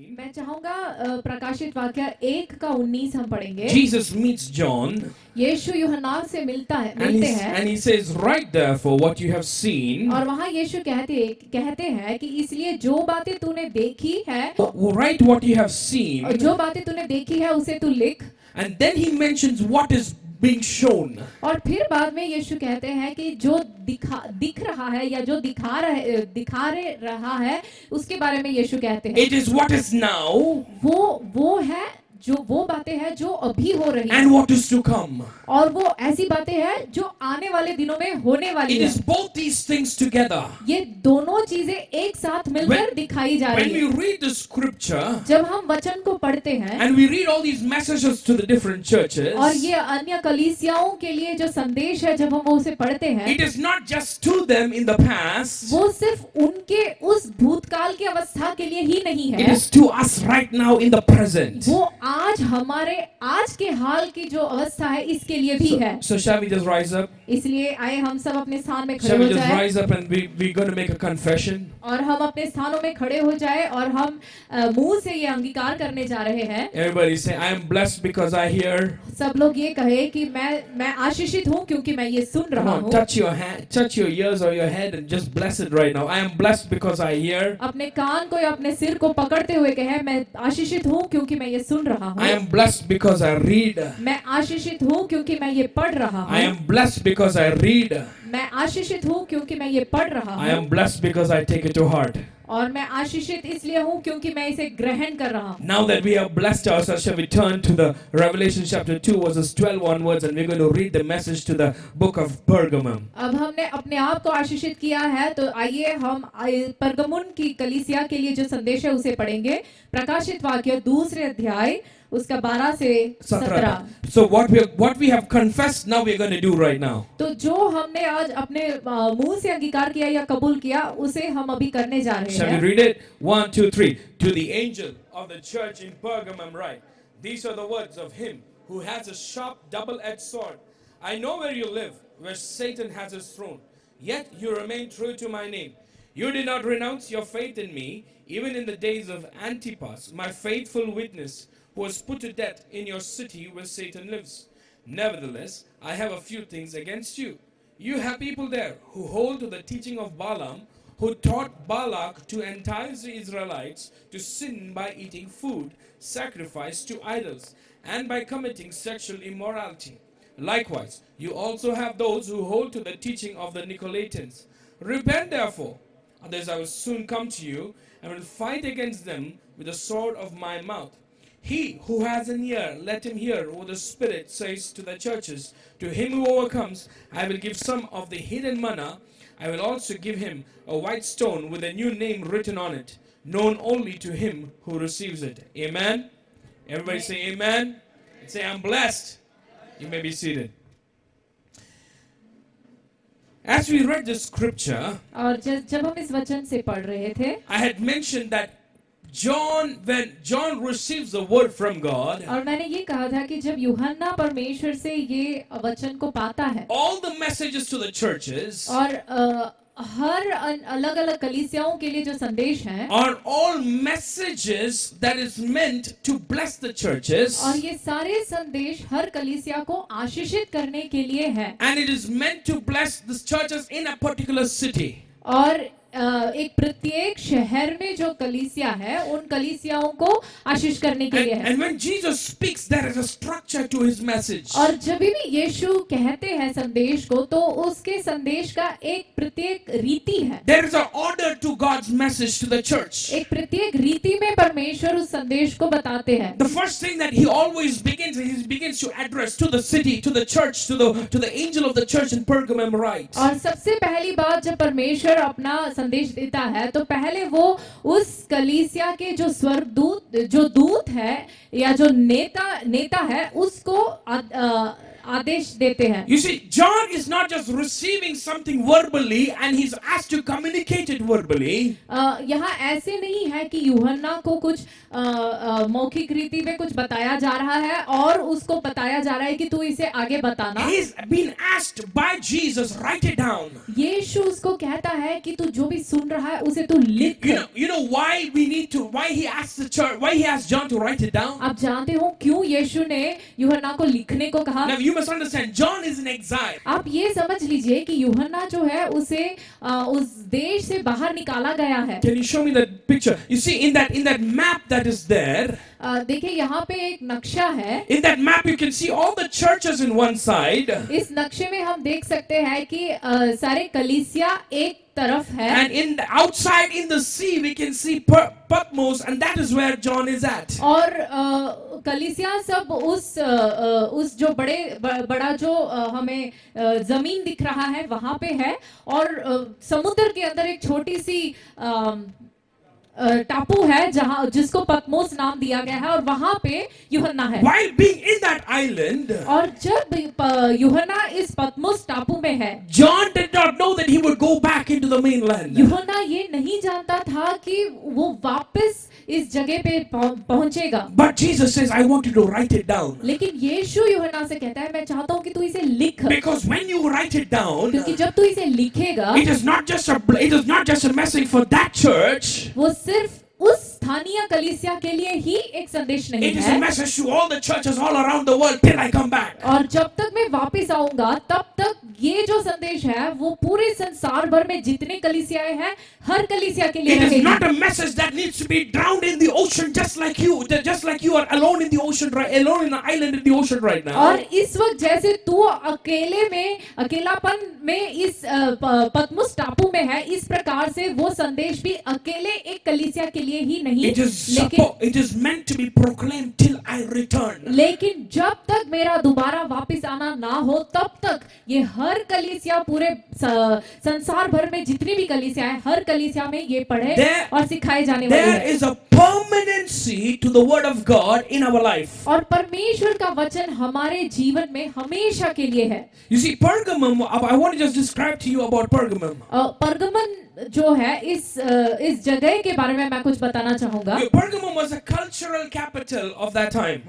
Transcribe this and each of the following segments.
मैं चाहूँगा प्रकाशित वाक्य एक का उन्नीस हम पढ़ेंगे। जीसस मीट्स जॉन यीशु युहन्ना से मिलता है मिलते हैं। And he says write there for what you have seen और वहाँ यीशु कहते कहते हैं कि इसलिए जो बातें तूने देखी है write what you have seen जो बातें तूने देखी है उसे तू लिख। And then he mentions what is being shown. और फिर बाद में यीशु कहते हैं कि जो दिखा दिख रहा है या जो दिखा रहे दिखा रहे रहा है उसके बारे में यीशु कहते हैं It is what is now वो वो है जो वो बातें हैं जो अभी हो रही हैं and what is to come. और वो ऐसी बातें हैं जो आने वाले दिनों में होने वाली It है together. ये दोनों चीज़ें एक साथ मिलकर When- दिखाई जा When रही we read the scripture जब हम वचन को पढ़ते हैं and we read all these messages to the different churches, और ये अन्य कलीसियाओं के लिए जो संदेश है जब हम वो उसे पढ़ते हैं it is not just to them in the past, वो सिर्फ़ उनके उस भूतकाल की अवस्था के लिए ही नहीं है it is to us right now in the present. वो आज हमारे आज के हाल की जो अवस्था है इसके लिए भी है। so, so इसलिए आए हम सब अपने स्थान में खड़े हो जाएँ। और हम अपने स्थानों में खड़े हो जाए और हम मुँह से ये अंगीकार करने जा रहे हैं। सब लोग ये कहे कि मैं मैं आशीषित हूँ क्योंकि मैं ये सुन रहा हूँ। अपने कान को या अपने सिर को पकड़ते हुए कहे मैं आशीषित हूँ क्योंकि मैं ये सुन रहा हूँ I हूँ am blessed because I read. मैं आशीषित हूँ क्योंकि मैं ये पढ़ रहा I हूँ am blessed because I read. मैं आशीषित हूँ क्योंकि मैं ये पढ़ रहा I am हूँ blessed because I take it to heart. और मैं आशीषित इसलिए हूँ क्योंकि मैं इसे ग्रहण कर रहा हूँ। Now that we have blessed our self we turn to the Revelation chapter 2 verses 12 onwards and we going to read the message to the book of Pergamum अब हमने अपने आप को आशीषित किया है तो आइए हम पर्गमुन की कलीसिया के लिए जो संदेश है उसे पढ़ेंगे। प्रकाशित वाक्य दूसरे अध्याय उसका 12 से 17 So what we what we have confessed, now we're going to do right now. तो जो हमने आज अपने अ, मुंह से अंगीकार किया या कबूल किया उसे हम अभी करने जा रहे Shall we हैं read it? One, two, three. To the angel of the church in Pergamum, write These are the words of him who has a sharp, double edged sword. I know where you live, where Satan has his throne. Yet you remain true to my name. You did not renounce your faith in me, even in the days of Antipas, my faithful witness, who was put to death in your city where Satan lives. Nevertheless, I have a few things against you. You have people there who hold to the teaching of Balaam, who taught Balak to entice the Israelites to sin by eating food sacrificed to idols and by committing sexual immorality. Likewise, you also have those who hold to the teaching of the Nicolaitans. Repent therefore, otherwise I will soon come to you and will fight against them with the sword of my mouth. He who has an ear, let him hear what the Spirit says to the churches. To him who overcomes, I will give some of the hidden manna. I will also give him a white stone with a new name written on it, known only to him who receives it. Amen. Everybody amen. say amen. amen. Say, I'm blessed. You may be seated. As we read the scripture, I had mentioned that John, when John receives the word from God, और मैंने ये कहा था कि जब यूहन्ना परमेश्वर से ये वचन को पाता है all the messages to the churches और अ, हर अलग अलग कलीसियाओं के लिए जो संदेश है are all messages that is meant to bless the churches और ये सारे संदेश हर कलीसिया को आशीषित करने के लिए है and it is meant to bless the churches in a particular city. और अ, एक प्रत्येक शहर में जो कलीसिया है उन कलीसियाओं को आशीष करने के लिए है and when Jesus speaks, there is a structure to his message. और जब भी यीशु कहते हैं संदेश को तो उसके संदेश का एक प्रत्येक रीति है There is an order to God's message to the church. एक प्रत्येक रीति में परमेश्वर उस संदेश को बताते हैं The first thing that he always begins, he begins to address to the city, to the church, to the to the angel of the church in Pergamum writes. और सबसे पहली बात जब परमेश्वर अपना संदेश देता है तो पहले वो उस कलीसिया के जो स्वर्गदूत जो दूत है या जो नेता नेता है उसको आ, आ, आदेश देते हैं। You see John is not just receiving something verbally and he is asked to communicate it verbally यहाँ ऐसे नहीं है कि यूहन्ना को कुछ मौखिक रीति में कुछ बताया जा रहा है और उसको बताया जा रहा है कि तू इसे आगे बताना। He is been asked by Jesus write it down यीशु उसको कहता है कि तू जो भी सुन रहा है उसे तू लिख। You know why we need to why he asked the church why he asked John to write it down आप जानते हो क्यों यीशु ने यूहन्ना को लिखने को कहा? You must understand, John is in exile. आप ये समझ लीजिए कि यूहन्ना जो है उसे अ, उस देश से बाहर निकाला गया है Can you show me that picture? You see, in that in that map that is there, अ, देखिए यहाँ पे एक नक्शा है in that map you can see all the churches in one side, इस नक्शे में हम देख सकते हैं कि सारे कलीसिया एक तरफ़ है। And in outside in the sea we can see Patmos and that is where John is at और कलिसिया सब उस उस जो बड़े बड़ा जो हमें ज़मीन दिख रहा है वहाँ पे है। और समुद्र के अंदर एक छोटी सी आ, टापू है जहाँ जिसको पद्मोस नाम दिया गया है और वहाँ पे युहना है। Island, और जब युहना इस पद्मोस टापू में है John did not know that he would go back into युहना ये नहीं जानता था कि वो वापस इस जगह पे पहुंचेगा। But Jesus I want to write it down लेकिन यीशु यूहन्ना से कहता है मैं चाहता हूँ की तू इसे लिख। Because when you write it down क्योंकि जब तू इसे लिखेगा it is not just a it is not just a message for that church वो सिर्फ़ उस स्थानीय कलिसिया के लिए ही एक संदेश नहीं है। और जब तक मैं वापस आऊँगा तब तक ये जो संदेश है वो पूरे संसार भर में जितने कलिसियाएँ हैं हर कलिसिया के लिए और इस वक्त जैसे तू अकेले में अकेलापन में इस पद्मस में है इस प्रकार से वो संदेश भी अकेले एक कलिसिया के लिए ही नहीं Is लेकिन. लेकिन जब तक मेरा दोबारा वापस आना ना हो तब तक ये हर कलीसिया पूरे संसार भर में जितनी भी कलीसिया है हर कलीसिया में ये पढ़े There- और सिखाए जाने वाले है permanency to the word of God in our life. और परमेश्वर का वचन हमारे जीवन में हमेशा के लिए है You see, Pergamum, I want to just describe to you about Pergamum. अ, परगमन जो है इस अ, इस जगह के बारे में मैं कुछ बताना चाहूँगा Pergamum was a cultural capital of that time.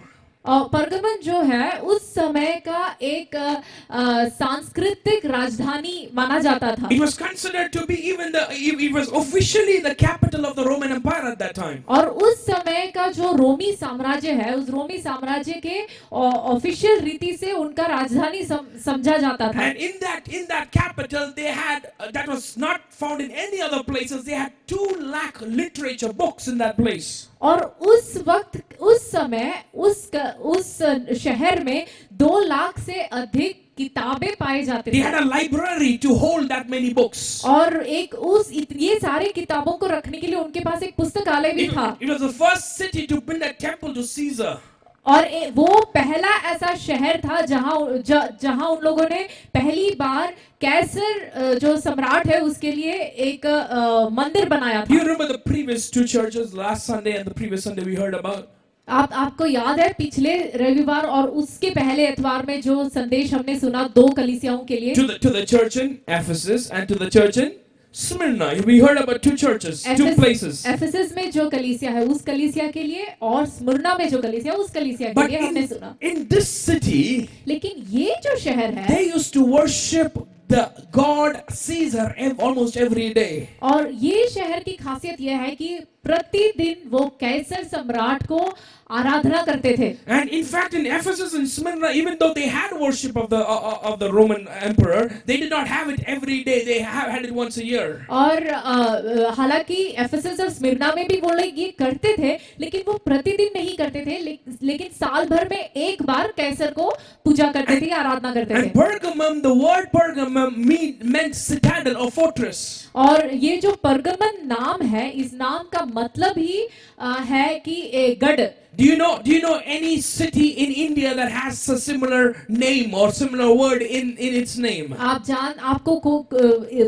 परगमन जो है उस समय का एक अ, अ, सांस्कृतिक राजधानी माना जाता था It was considered to be even the, it was officially the capital of the Roman Empire at that time. और उस समय का जो रोमी साम्राज्य है उस रोमी साम्राज्य के ऑफिशियल रीति से उनका राजधानी समझा जाता था And in that in that capital, they had uh, that was not found in any other places. They had two lakh literature books in that place. और उस वक्त उस समय उस उस शहर में दो लाख से अधिक किताबें पाए जाते थे। Library to hold that many books और एक उस ये सारे किताबों को रखने के लिए उनके पास एक पुस्तकालय भी था। It was the first city to build a temple to Caesar और वो पहला ऐसा शहर था जहाँ जहाँ उन लोगों ने पहली बार कैसर जो सम्राट है उसके लिए एक मंदिर बनाया था। आप आपको याद है पिछले रविवार और उसके पहले एतवार में जो संदेश हमने सुना दो कलिसियाओं के लिए Smyrna. We heard about two churches, Ephes two places. Ephesus में जो कलिसिया है उस कलिसिया के लिए और स्मरना में जो कलिसिया उस कलिसिया के लिए हमने सुना. In this city, लेकिन ये जो शहर है, they used to worship the god Caesar ev- almost every day. और ये शहर की खासियत यह है कि प्रतिदिन वो कैसर सम्राट को आराधना करते थे। And in fact in Ephesus and Smyrna even though they had worship of the of the Roman emperor they did not have it every day they have had it once a year और uh, uh, हालाँकि Ephesus और Smyrna में भी वो लोग ये करते थे लेकिन वो प्रतिदिन नहीं करते थे लेकिन साल भर में एक बार कैसर को पूजा करते थे आराधना करते थे। Pergamum the word Pergamum meant citadel और फोर्ट्रेस और ये जो परगमन नाम है इस नाम का मतलब ही आ, है कि गढ़। Do you know? Do you know any city in India that has a similar name or similar word in in its name? आप जान आपको को,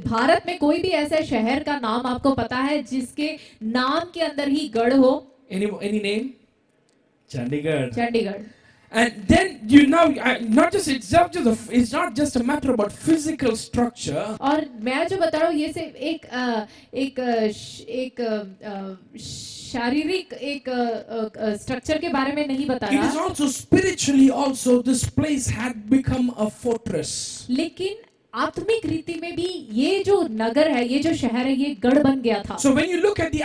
भारत में कोई भी ऐसे शहर का नाम आपको पता है जिसके नाम के अंदर ही गढ़ हो Any any name? Chandigarh. Chandigarh And then you now I, not just it's not just a, it's not just a matter about physical structure. और मैं जो बता रहा हूँ ये सिर्फ एक अ, एक अ, श- एक अ, अ, शारीरिक एक स्ट्रक्चर के बारे में नहीं बता It is रहा also spiritually also this place had become a fortress. लेकिन आत्मिक रीति में भी ये जो नगर है ये जो शहर है ये गढ़ बन गया था। So when you look at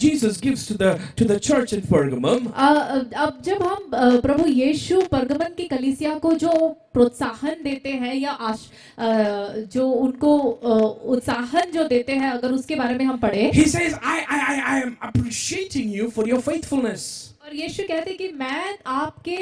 Jesus gives to the to the church in Pergamum अब जब हम प्रभु यीशु पर्गमन की कलिसिया को जो प्रोत्साहन देते हैं या आश, आ, जो उनको उत्साहन जो देते हैं अगर उसके बारे में हम पढ़े। और यीशु कहते कि मैं आपके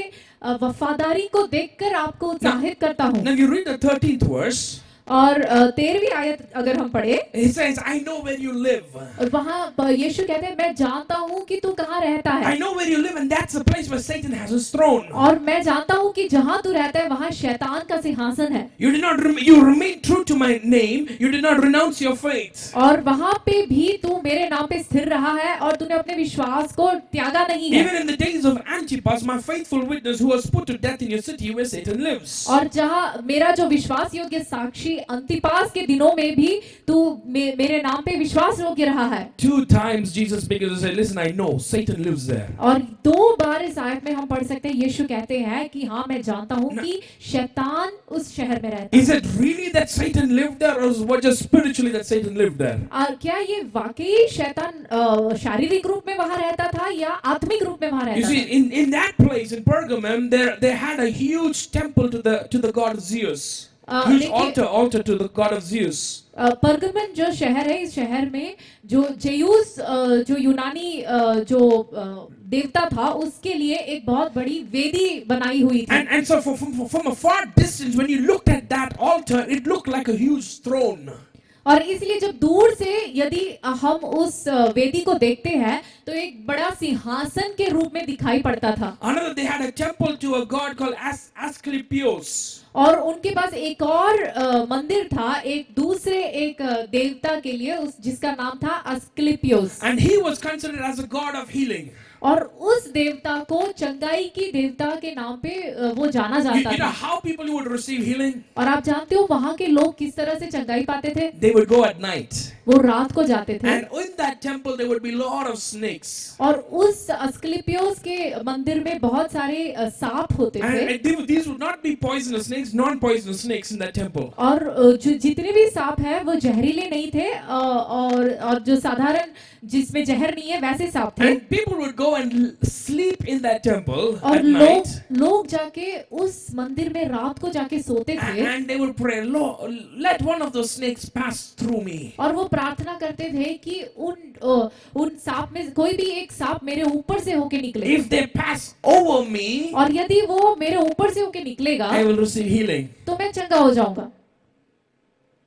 वफादारी को देखकर आपको ज़ाहिर करता हूँ Now you read the 13th verse. और तेरहवीं आयत अगर हम पढ़े He says, I know where you live. और वहाँ यीशु कहते हैं मैं जानता हूँ कि तू कहाँ रहता है I know where you live, and that's the place where Satan has his throne. और मैं जानता हूँ कि जहाँ तू रहता है वहाँ शैतान का सिंहासन है You did not you remain true to my name. You did not renounce your faith. और वहाँ पे भी तू मेरे नाम पे स्थिर रहा है और तूने अपने विश्वास को त्यागा नहीं है Even in the days of Antipas, my faithful witness who was put to death in your city where Satan lives. और जहाँ मेरा जो विश्वास योग्य साक्षी अंतिपास के दिनों में भी तू मे, मेरे नाम पे विश्वास रोके रहा है। Two times Jesus because he listen I know Satan lives there और दो बार इस आयत में हम पढ़ सकते हैं यीशु कहते हैं कि हाँ मैं जानता हूँ कि शैतान उस शहर में रहता है। Is it really that Satan lived there और was just spiritually that Satan lived there और क्या ये वाकई शैतान शारीरिक रूप में वहाँ रहता था या आत्मिक रूप में वहाँ रहता था? In in that place in Pergamum there they had a huge temple to the to the god Zeus altar, altar to the god of Zeus. Pergamon जो शहर है इस शहर में जो जेयूस जो यूनानी जो देवता था उसके लिए एक बहुत बड़ी वेदी बनाई हुई थी and so from a far distance when you looked at that altar, it looked like a huge throne और इसलिए जब दूर से यदि हम उस वेदी को देखते हैं तो एक बड़ा सिंहासन के रूप में दिखाई पड़ता था Another, they had a temple to a god called As- Asclepios. और उनके पास एक और मंदिर था एक दूसरे एक देवता के लिए उस जिसका नाम था अस्क्लिपियोस And he was considered as a god of healing. और उस देवता को चंगाई की देवता के नाम पे वो जाना जाता you, you था और आप जानते हो वहाँ के लोग किस तरह से चंगाई पाते थे? वो रात को जाते थे। एंड और उस अस्क्लेपियोस के मंदिर में बहुत सारे सांप होते थे। और जो जितने भी सांप है वो जहरीले नहीं थे और जो साधारण जिसमें जहर नहीं है वैसे सांप थे। And people would go and sleep in that temple और लोग. लोग जाके उस मंदिर में रात को जाके सोते थे and they would pray, let one of those snakes pass through me. और वो प्रार्थना करते थे कि उन उन सांप में कोई भी एक सांप मेरे ऊपर से होके निकले If they pass over me, और यदि वो मेरे ऊपर से होके निकलेगा I will receive healing. तो मैं चंगा हो जाऊँगा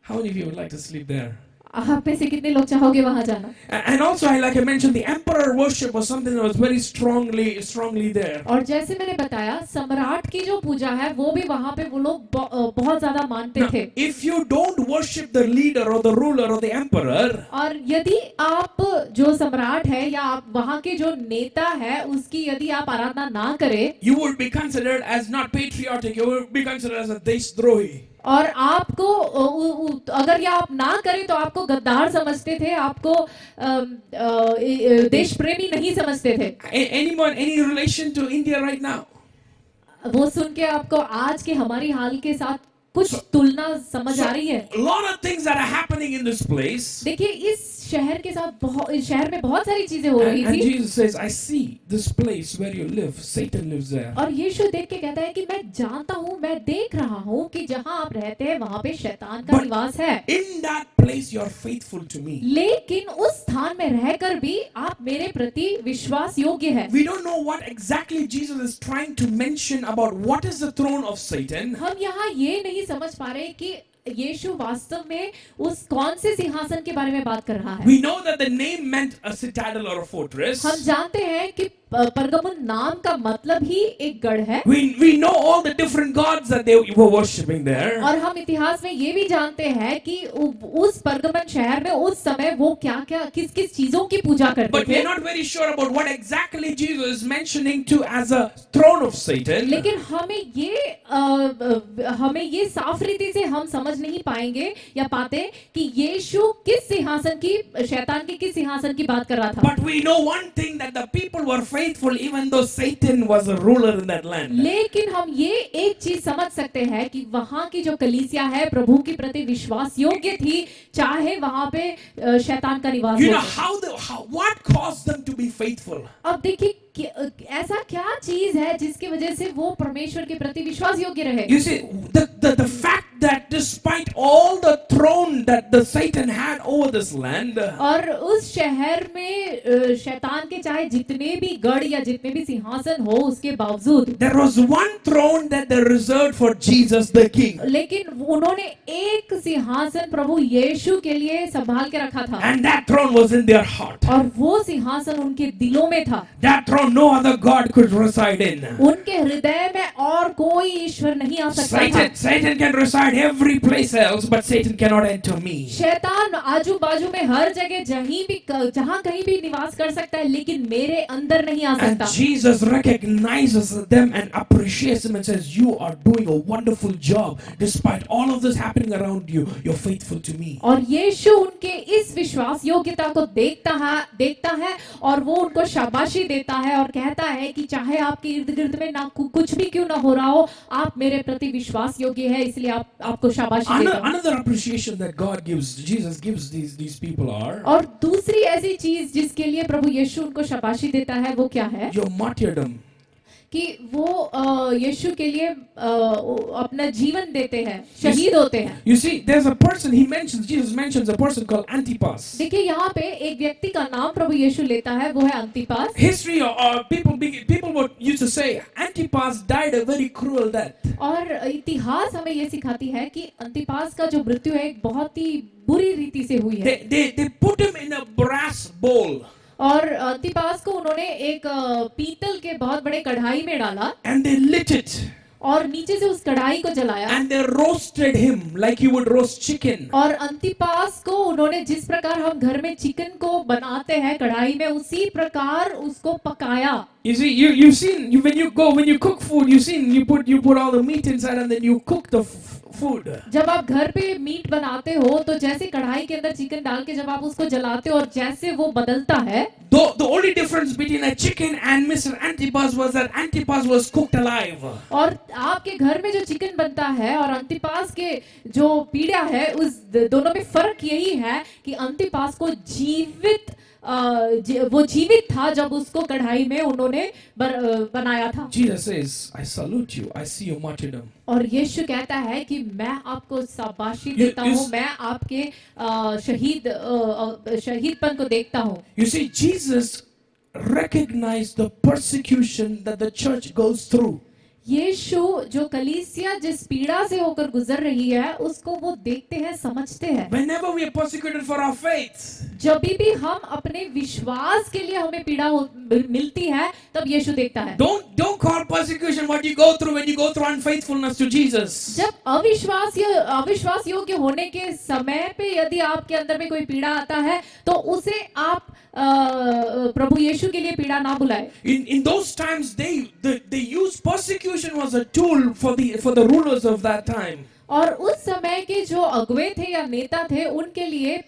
How many of you would like to sleep there? आप में से कितने लोग चाहोगे वहाँ जाना? And also I like I mention the emperor worship was something that was very strongly strongly there और जैसे मैंने बताया सम्राट की जो पूजा है वो भी वहाँ पे वो लोग बहुत ज़्यादा मानते थे। If you don't worship the leader और द रूलर और द एम्परर और यदि आप जो सम्राट है या आप वहाँ के जो नेता है उसकी यदि आप आराधना ना करें you would be considered as not patriotic you would be considered as a देशद्रोही और आपको उ, उ- उ- अगर ये आप ना करें तो आपको गद्दार समझते थे आपको देश प्रेमी नहीं समझते थे anyone, any relation to India right now? वो सुन के आपको आज के हमारी हाल के साथ कुछ तुलना समझ आ रही है lot of things are happening in this place देखिए इस शहर के साथ बहुत शहर में बहुत सारी चीज़ें हो रही थी। Jesus says I see this place where you live Satan lives there और यीशु देख के कहता है कि मैं जानता हूँ मैं देख रहा हूँ कि जहाँ आप रहते हैं वहाँ पे शैतान का निवास है। In that place you are faithful to me लेकिन उस स्थान में रहकर भी आप मेरे प्रति विश्वास योग्य है। We don't know what exactly Jesus is trying to mention about what is the throne of Satan हम यहाँ ये नहीं समझ पा रहे कि यीशु वास्तव में उस कौन से सिंहासन के बारे में बात कर रहा है We know that the name meant a citadel or a fortress. हम जानते हैं कि परगमुन नाम का मतलब ही एक गढ़ है We, we know all the different gods that they were worshipping there. और हम इतिहास में ये भी जानते हैं कि उस परगमन शहर में उस समय वो क्या क्या किस किस चीज़ों की पूजा करते But थे are not very sure about what exactly Jesus is mentioning to as a throne of Satan. लेकिन हमें ये अ, अ, हमें ये साफ़ रीति से हम समझ नहीं पाएँगे या पाते कि यीशु किस सिंहासन की शैतान के किस सिंहासन की बात कर रहा था But we know one thing that the people were faithful even though Satan was a ruler in that land. लेकिन हम ये एक चीज़ समझ सकते हैं कि वहाँ की जो कलीसिया है प्रभु के प्रति विश्वास योग्य थी चाहे वहाँ पे शैतान का निवास You know how the how, what caused them to be faithful? अब देखिए ऐसा क्या चीज़ है जिसके वजह से वो परमेश्वर के प्रति विश्वास योग्य रहे? You see the the the fact that despite all the throne that the Satan had over this land और उस शहर में शैतान के चाहे जितने भी गढ़ या जितने भी सिंहासन हो उसके बावजूद there was one throne that they reserved for Jesus the king लेकिन उन्होंने एक सिंहासन प्रभु यीशु के लिए संभाल के रखा था। And that throne was in their heart और वो सिंहासन उनके दिलों में था। That no other God could reside in. उनके हृदय में और कोई ईश्वर नहीं आ सकता Satan, Satan can reside every place else, but Satan cannot enter me. शैतान आजू बाजू में हर जगह जहीं भी जहाँ कहीं भी निवास कर सकता है लेकिन मेरे अंदर नहीं आ And Jesus recognizes them and appreciates them and says, You are doing a wonderful job. Despite all of this happening around you, you're faithful to me. और यीशु उनके इस विश्वास योग्यता को देखता है देखता है और वो उनको शाबाशी देता है और कहता है कि चाहे आपके इर्द गिर्द में ना कुछ भी क्यों ना हो रहा हो आप मेरे प्रति विश्वास योग्य है इसलिए आप आपको शाबाशी देता हूँ another appreciation that God gives, Jesus gives these, these people are और दूसरी ऐसी चीज़ जिसके लिए प्रभु यीशु उनको शाबाशी देता है वो क्या है your martyrdom. कि वो यीशु के लिए अपना जीवन देते हैं शहीद होते हैं। You see there is a person he mentions Jesus mentions a person called Antipas देखिए यहाँ पे एक व्यक्ति का नाम प्रभु यीशु लेता है वो है एंटीपास हिस्ट्री और people people would use to say Antipas died a very cruel death और इतिहास हमें ये सिखाती है कि अंतिपास का जो मृत्यु है एक बहुत ही बुरी रीति से हुई है। They they put him in a brass bowl और तिपास को उन्होंने एक पीतल के बहुत बड़े कढ़ाई में डाला। एंड दे लिट इट और नीचे से उस कढ़ाई को जलाया। And they roasted him like you would roast chicken और अंतिपास को उन्होंने जिस प्रकार हम घर में चिकन को बनाते हैं कढ़ाई में उसी प्रकार उसको पकाया। You see, you you seen you, when you go when you cook food, you seen you put you put all the meat inside and then you cook food. जब आप घर पे मीट बनाते हो तो जैसे कढ़ाई के अंदर चिकन डाल के जब आप उसको जलाते हो और जैसे वो बदलता है Though the only difference between a chicken and Mr. Antipas was that Antipas was cooked alive. और आपके घर में जो चिकन बनता है और अंतिपास के जो पीड़ा है उस दोनों में फ़र्क यही है कि अंतिपास को जीवित वो जीवित था जब उसको कढ़ाई में उन्होंने बनाया था। Says, you. और यीशु कहता है कि मैं आपको शाबाशी देता हूँ मैं आपके शहीद शहीदपन को देखता हूँ। You see Jesus recognize the prosecution the church goes through ये शो जो कलीसिया जिस पीड़ा से होकर गुजर रही है उसको वो देखते हैं समझते हैं। जब भी हम अपने विश्वास के लिए हमें पीड़ा मिलती है तब यीशु देखता है। जब अविश्वास अविश्वास योग्य होने के समय पे यदि आपके अंदर में कोई पीड़ा आता है तो उसे आप प्रभु यीशु के लिए पीड़ा ना बुलाए। In in those circumcision was a tool for the for the rulers of that time और उस समय के जो अगवे थे या नेता थे उनके लिए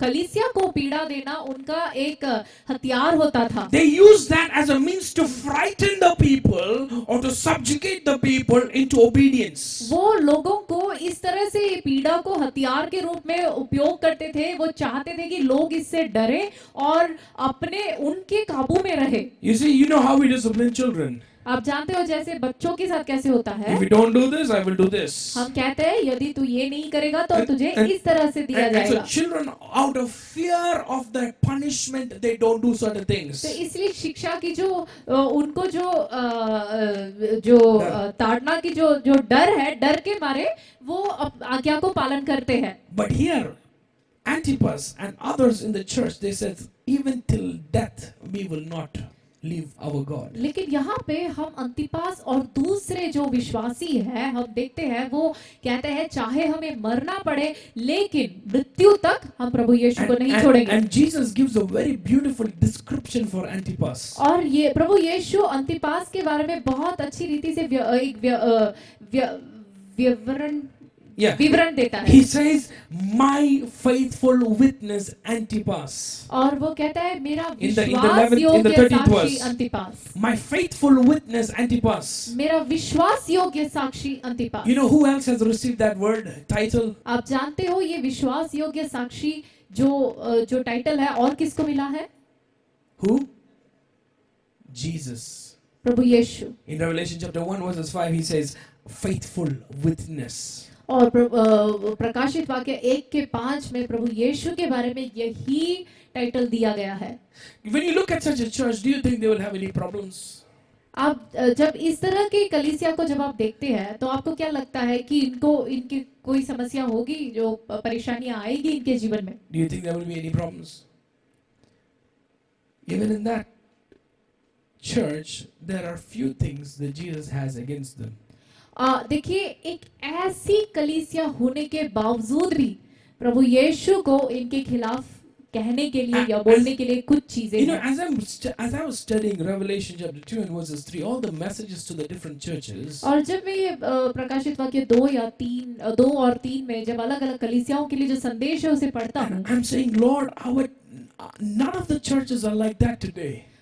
कलिसिया को पीड़ा देना उनका एक हथियार होता था। They use that as a means to frighten the people और to subjugate the people into obedience वो लोगों को इस तरह से पीड़ा को हथियार के रूप में उपयोग करते थे। वो चाहते थे कि लोग इससे डरे और अपने उनके काबू में रहे। You see you know how we discipline children आप जानते हो जैसे बच्चों के साथ कैसे होता है If you don't do this, I will do this. हम कहते हैं यदि तू ये नहीं करेगा तो And- तुझे and- इस तरह से दिया And, and so जाएगा children, out of fear of that punishment, they don't do certain things. तो इसलिए शिक्षा की जो उनको जो अ, अ, जो ताड़ना की जो जो डर है डर के मारे वो आज्ञा को पालन करते हैं But here, Antipas and others in the church, they said, even till death, we will not leave our God. लेकिन यहाँ पे हम अंतिपास और दूसरे जो विश्वासी है हम देखते हैं वो कहते हैं चाहे हमें मरना पड़े लेकिन मृत्यु तक हम प्रभु यीशु को नहीं and- छोड़ेंगे and Jesus gives a very beautiful description for Antipas. और ये प्रभु यीशु अंतिपास के बारे में बहुत अच्छी रीति से एक विवरण Yeah. विवरण देता है He says, My faithful witness Antipas. और वो कहता है मेरा विश्वास 11th in the योग्य साक्षी अंतिपास My faithful witness Antipas. मेरा विश्वास योग्य साक्षी अंतिपास You know who else has received that word title? आप जानते हो ये विश्वास योग्य साक्षी जो जो टाइटल है और किसको मिला है Who? Jesus. Prabhu Yeshu In Revelation chapter 1, verses 5, he says, Faithful witness. और प्रकाशित वाक्य एक के पाँच में प्रभु यीशु के बारे में यही टाइटल दिया गया है When you look at such a church, do you think they will have any problems? आप जब इस तरह की कलीसिया को जब आप देखते हैं तो आपको क्या लगता है कि इनको इनकी कोई समस्या होगी जो परेशानियाँ आएगी इनके जीवन में Do you think there will be any problems? Even in that church, there are few things that Jesus has against them. देखिए एक ऐसी कलीसिया होने के बावजूद भी प्रभु यीशु को इनके खिलाफ कहने के लिए या बोलने के लिए कुछ चीज़ें you know as I as I was studying Revelation chapter 2 and verses 3 all the messages to the different churches और जब मैं प्रकाशित वाक्य 2 या 3 2 और 3 में जब अलग-अलग कलीसियाओं के लिए जो संदेश है उसे पढ़ता हूँ। I am saying Lord our none of the churches are like that today.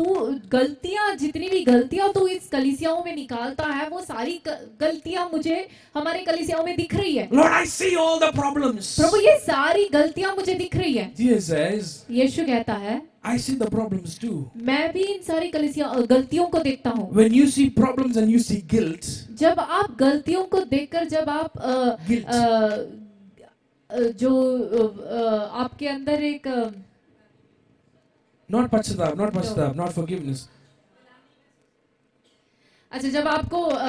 तू गलतियाँ जितनी भी गलतियाँ तू इस कलीसियाओं में निकालता है वो सारी गलतियाँ मुझे हमारे कलीसियाओं में दिख रही है Lord, I see all the problems. प्रभु ये सारी गलतियाँ मुझे दिख रही है Jesus यीशु कहता है I see the problems too. मैं भी इन सारी कलीसिया गलतियों को देखता हूँ When you see problems and you see guilt, जब आप गलतियों को देखकर जब आप अ, Guilt. अ, जो अ, आपके अंदर एक अ, not pachatap, not pachatap, not forgiveness. अच्छा जब आपको आ,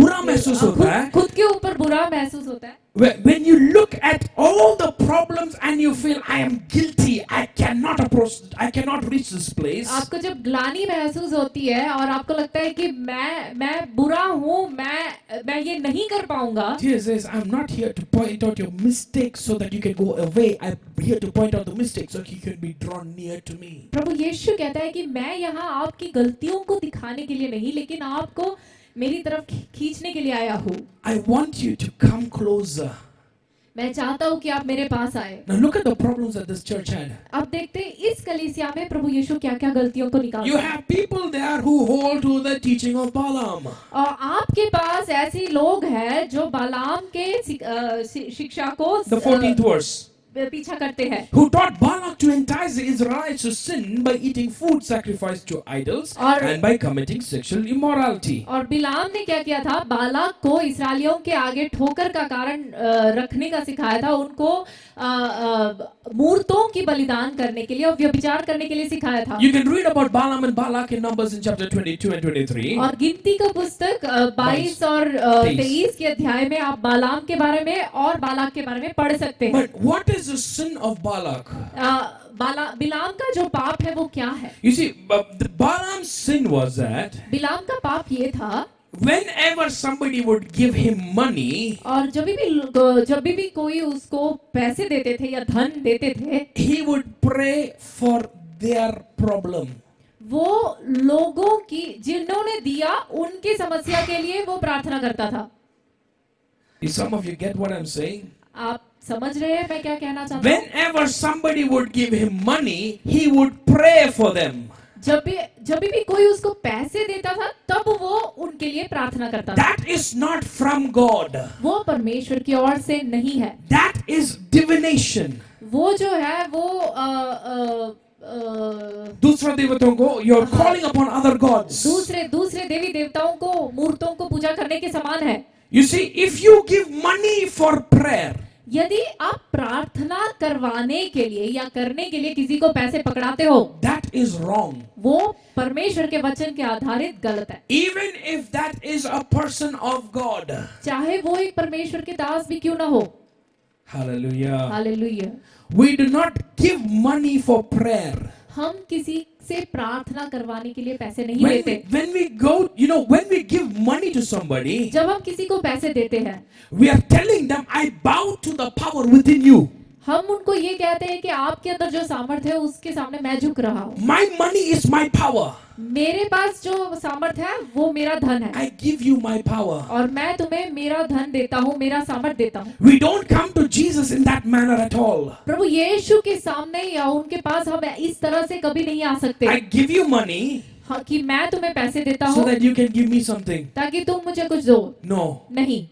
बुरा महसूस होता है। खुद के ऊपर बुरा महसूस होता है When when you look at all the problems and you feel I am guilty, I cannot approach, I cannot reach this place. आपको जब ग्लानी महसूस होती है और आपको लगता है कि मैं मैं बुरा हूँ मैं मैं ये नहीं कर पाऊंगा Jesus says, I'm not here to point out your mistakes so that you can go away. I'm here to point out the mistakes so you can be drawn near to me. प्रभु यीशु कहता है कि मैं यहाँ आपकी गलतियों को दिखाने के लिए नहीं लेकिन आपको मेरी तरफ़ खींचने के लिए आया हूँ I want you to come closer. मैं चाहता हूँ कि आप मेरे पास आए Now look at the problems that this church had. अब देखते हैं इस कलीसिया में प्रभु यीशु क्या क्या गलतियों को निकाल You have people there who hold to the teaching of Balaam. और आपके पास ऐसे लोग हैं जो बालाम के अ, शिक्षा को The 14th verse. अ, पीछा करते हैं Who taught Balak to entice the Israelites to sin by eating food sacrificed to idols और- and by committing sexual immorality. और बिलाम ने क्या किया था बालाक को इसराइलियों के आगे ठोकर का कारण रखने का सिखाया था उनको अ, अ, मूर्तों की बलिदान करने के लिए और व्यभिचार करने के लिए सिखाया था You can read about Balaam and Balak in Numbers in chapter 22 and 23. और गिनती का पुस्तक बाईस और तेईस। तेईस के अध्याय में आप बालाम के बारे में और बालाक के बारे में पढ़ सकते हैं But what is the sin of Balak? अ, बाला बिलाम का जो पाप है वो क्या है You see, the Balaam's sin was that बिलाम का पाप ये था whenever somebody would give him money, और जब भी जब भी कोई उसको पैसे देते थे या धन देते थे he would pray for their problem. वो लोगों की जिन्होंने दिया उनकी समस्या के लिए वो प्रार्थना करता था some of you get what I'm saying? आप समझ रहे हैं मैं क्या कहना चाहता हूँ? Ever somebody would give him money he would pray for them जब भी जब भी कोई उसको पैसे देता था तब वो उनके लिए प्रार्थना करता था। That is not from God वो परमेश्वर की ओर से नहीं है। दैट इज़ डिविनेशन वो जो है वो दूसरे देवताओं को you are calling upon other gods दूसरे दूसरे देवी देवताओं को मूर्तों को पूजा करने के समान है। You see if you give money for prayer यदि आप प्रार्थना करवाने के लिए या करने के लिए किसी को पैसे पकड़ाते हो that is wrong. वो परमेश्वर के वचन के आधारित गलत है even if that is a person of God चाहे वो एक परमेश्वर के दास भी क्यों ना हो Hallelujah. Hallelujah We do not give money for prayer. हम किसी से प्रार्थना करवाने के लिए पैसे नहीं When देते we, when we go, you know, when we give money to somebody, जब हम किसी को पैसे देते हैं we are telling them, I bow to the power within you. हम उनको ये कहते हैं कि आपके अंदर जो सामर्थ्य है उसके सामने मैं झुक रहा हूँ My money is my power. मेरे पास जो सामर्थ्य है वो मेरा धन है I give you my power. और मैं तुम्हें मेरा धन देता हूँ मेरा सामर्थ्य देता हूँ We don't come to Jesus in that manner at all. प्रभु यीशु के सामने या उनके पास हम इस तरह से कभी नहीं आ सकते give you money हाँ, कि मैं तुम्हें पैसे देता so हूँ that you can give me something. ताकि तुम मुझे कुछ दो No. नहीं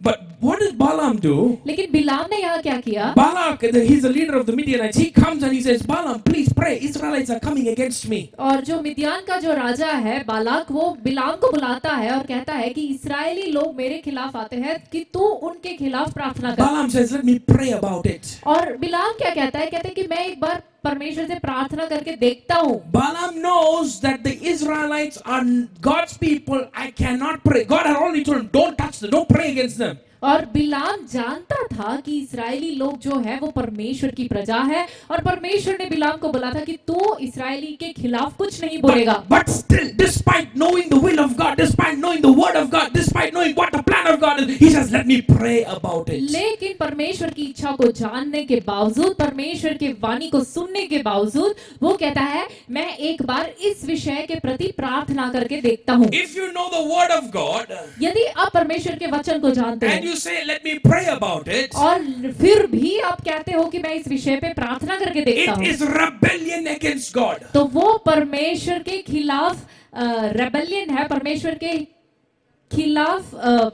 But what did Balaam do? लेकिन बिलाम ने यहाँ क्या किया Balak, the- he's the leader of the Midianites. He comes and he says, Balaam, please pray. Israelites are coming against me. और जो मिदियान का जो राजा है बालाक वो बिलाम को बुलाता है और कहता है कि इसराइली लोग मेरे खिलाफ आते हैं कि तू उनके खिलाफ प्रार्थना कर Balaam says, let me pray about it. और बिलाम क्या कहता है कहते हैं कि मैं एक बार परमेश्वर से प्रार्थना करके देखता हूँ। Balaam knows that the Israelites are God's people I can not pray God had only told don't touch them don't pray against them और बिलाम जानता था कि इसराइली लोग जो है वो परमेश्वर की प्रजा है। और परमेश्वर ने बिलाम को बोला था कि तू इसराइली के खिलाफ कुछ नहीं बोलेगा। But still despite knowing the word knowing what the plan of God is, he says, let me pray about it. लेकिन परमेश्वर की इच्छा को जानने के बावजूद परमेश्वर के वाणी को सुनने के बावजूद वो कहता है मैं एक बार इस विषय के प्रति प्रार्थना करके देखता हूँ If you know the word of God यदि आप परमेश्वर के वचन को जानते and हैं you say, let me pray about it, और फिर भी आप कहते हो कि मैं इस विषय पे प्रार्थना करके देखता it हूँ is rebellion against God. तो वो परमेश्वर के खिलाफ रेबेलियन है परमेश्वर के खिलाफ अ,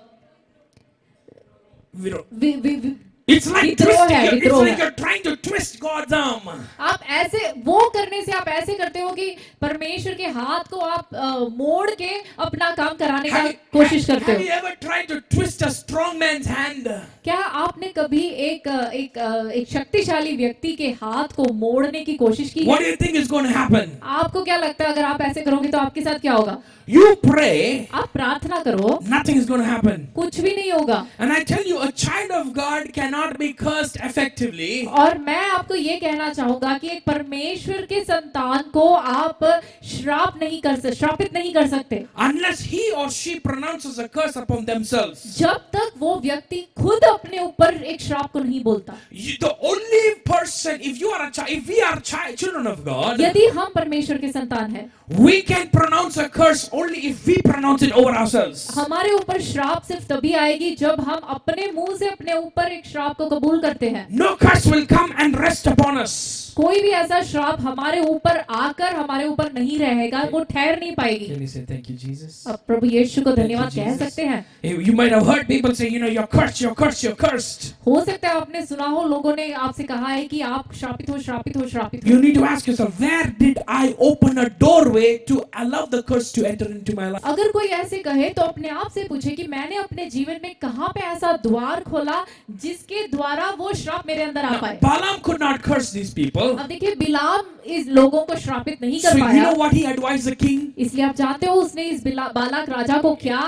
We don't- we- we- we- It's like twisting. है, It's like you're trying to twist God's arm. आप ऐसे वो करने से आप ऐसे करते हो कि परमेश्वर के हाथ को आप अ, मोड़ के अपना काम कराने का Have, कोशिश have, हो. have you ever tried to twist a strong man's hand? क्या आपने कभी एक एक एक शक्तिशाली व्यक्ति के हाथ को मोड़ने की कोशिश की What do you think is going to happen? आपको क्या लगता है अगर आप ऐसे करोगे तो आपके साथ क्या होगा You pray, आप प्रार्थना करो nothing is going to happen. कुछ भी नहीं होगा And I tell you, a child of God cannot be cursed effectively और मैं आपको ये कहना चाहूँगा कि एक परमेश्वर के संतान को आप श्राप नहीं कर सकते श्रापित नहीं कर सकते unless he or she pronounces a curse upon themselves. जब तक वो व्यक्ति खुद अपने ऊपर एक श्राप को नहीं बोलता You, the only person, if you are a child, if we are child, children of God, यदि हम परमेश्वर के संतान हैं we can pronounce a curse only if we pronounce it over ourselves. हमारे ऊपर श्राप सिर्फ़ तभी आएगी जब हम अपने मुँह से अपने ऊपर एक श्राप को कबूल करते हैं No curse will come and rest upon us. कोई भी ऐसा श्राप हमारे ऊपर आकर हमारे ऊपर नहीं रहेगा वो ठहर नहीं पाएगी thank you, Jesus? अब प्रभु यीशु को धन्यवाद कह सकते हैं You might have heard people say, you know, you're cursed, you're cursed, you're cursed. हो सकता है आपने सुना हो लोगों ने आपसे कहा है कि आप श्रापित हो श्रापित हो श्रापित हो You need to ask yourself, where did I open a doorway to allow the curse to enter into my life? अगर कोई ऐसे कहे तो अपने आप से पूछे कि मैंने अपने जीवन में कहाँ पे ऐसा द्वार खोला जिसके द्वारा वो श्राप मेरे अंदर आ पाए Balaam could not curse these people. अब देखिए बिलाम इस लोगों को श्रापित नहीं कर पाया So you know what he advised the king? इसलिए आप जानते हो उसने इस बिला- बालक राजा को क्या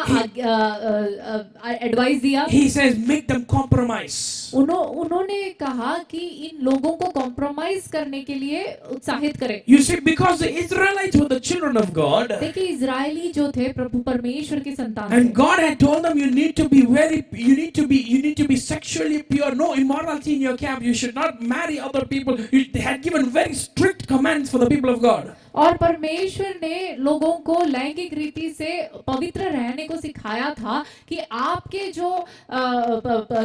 एडवाइस दिया He says, make them उन्होंने कहा कि इन लोगों को कॉम्प्रोमाइज करने के लिए उत्साहित करें। You see because Israelites were the children of God देखिए इज़राइली जो थे प्रभु परमेश्वर के संतान and God had told them you need to be very you need to be you need to be sexually pure no immorality in your camp you should not marry other people you had given very strict commands for the people of God और परमेश्वर ने लोगों को लैंगिक रीति से पवित्र रहने को सिखाया था कि आपके जो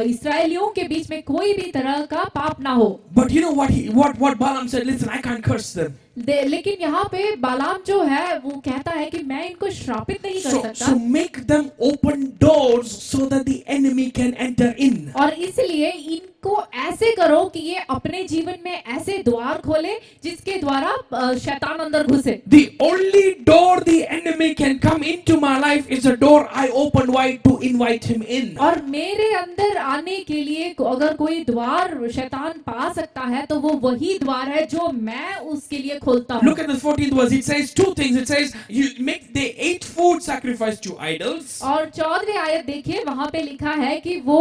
इसराइलियों के बीच में कोई भी तरह का पाप ना हो but you know what what what what Balaam listen I I curse curse them. They- लेकिन यहाँ पे बालाम जो है वो कहता है कि मैं इनको श्रापित नहीं कर So, सकता so make them open doors so that the enemy can enter in. और इसलिए इनको ऐसे करो कि ये अपने जीवन में ऐसे द्वार खोले जिसके द्वारा शैतान अंदर घुसे The only door the enemy can come into my life is a door I open wide to invite him in. और मेरे अंदर आने के लिए अगर कोई द्वार शैतान पा सकता है तो वो वही द्वार है जो मैं उसके लिए खोलता हूँ Look at the 14th verse. It says two things. It says, You make they ate food sacrificed to idols. और चौदहवें आयत देखिए वहाँ पे लिखा है कि वो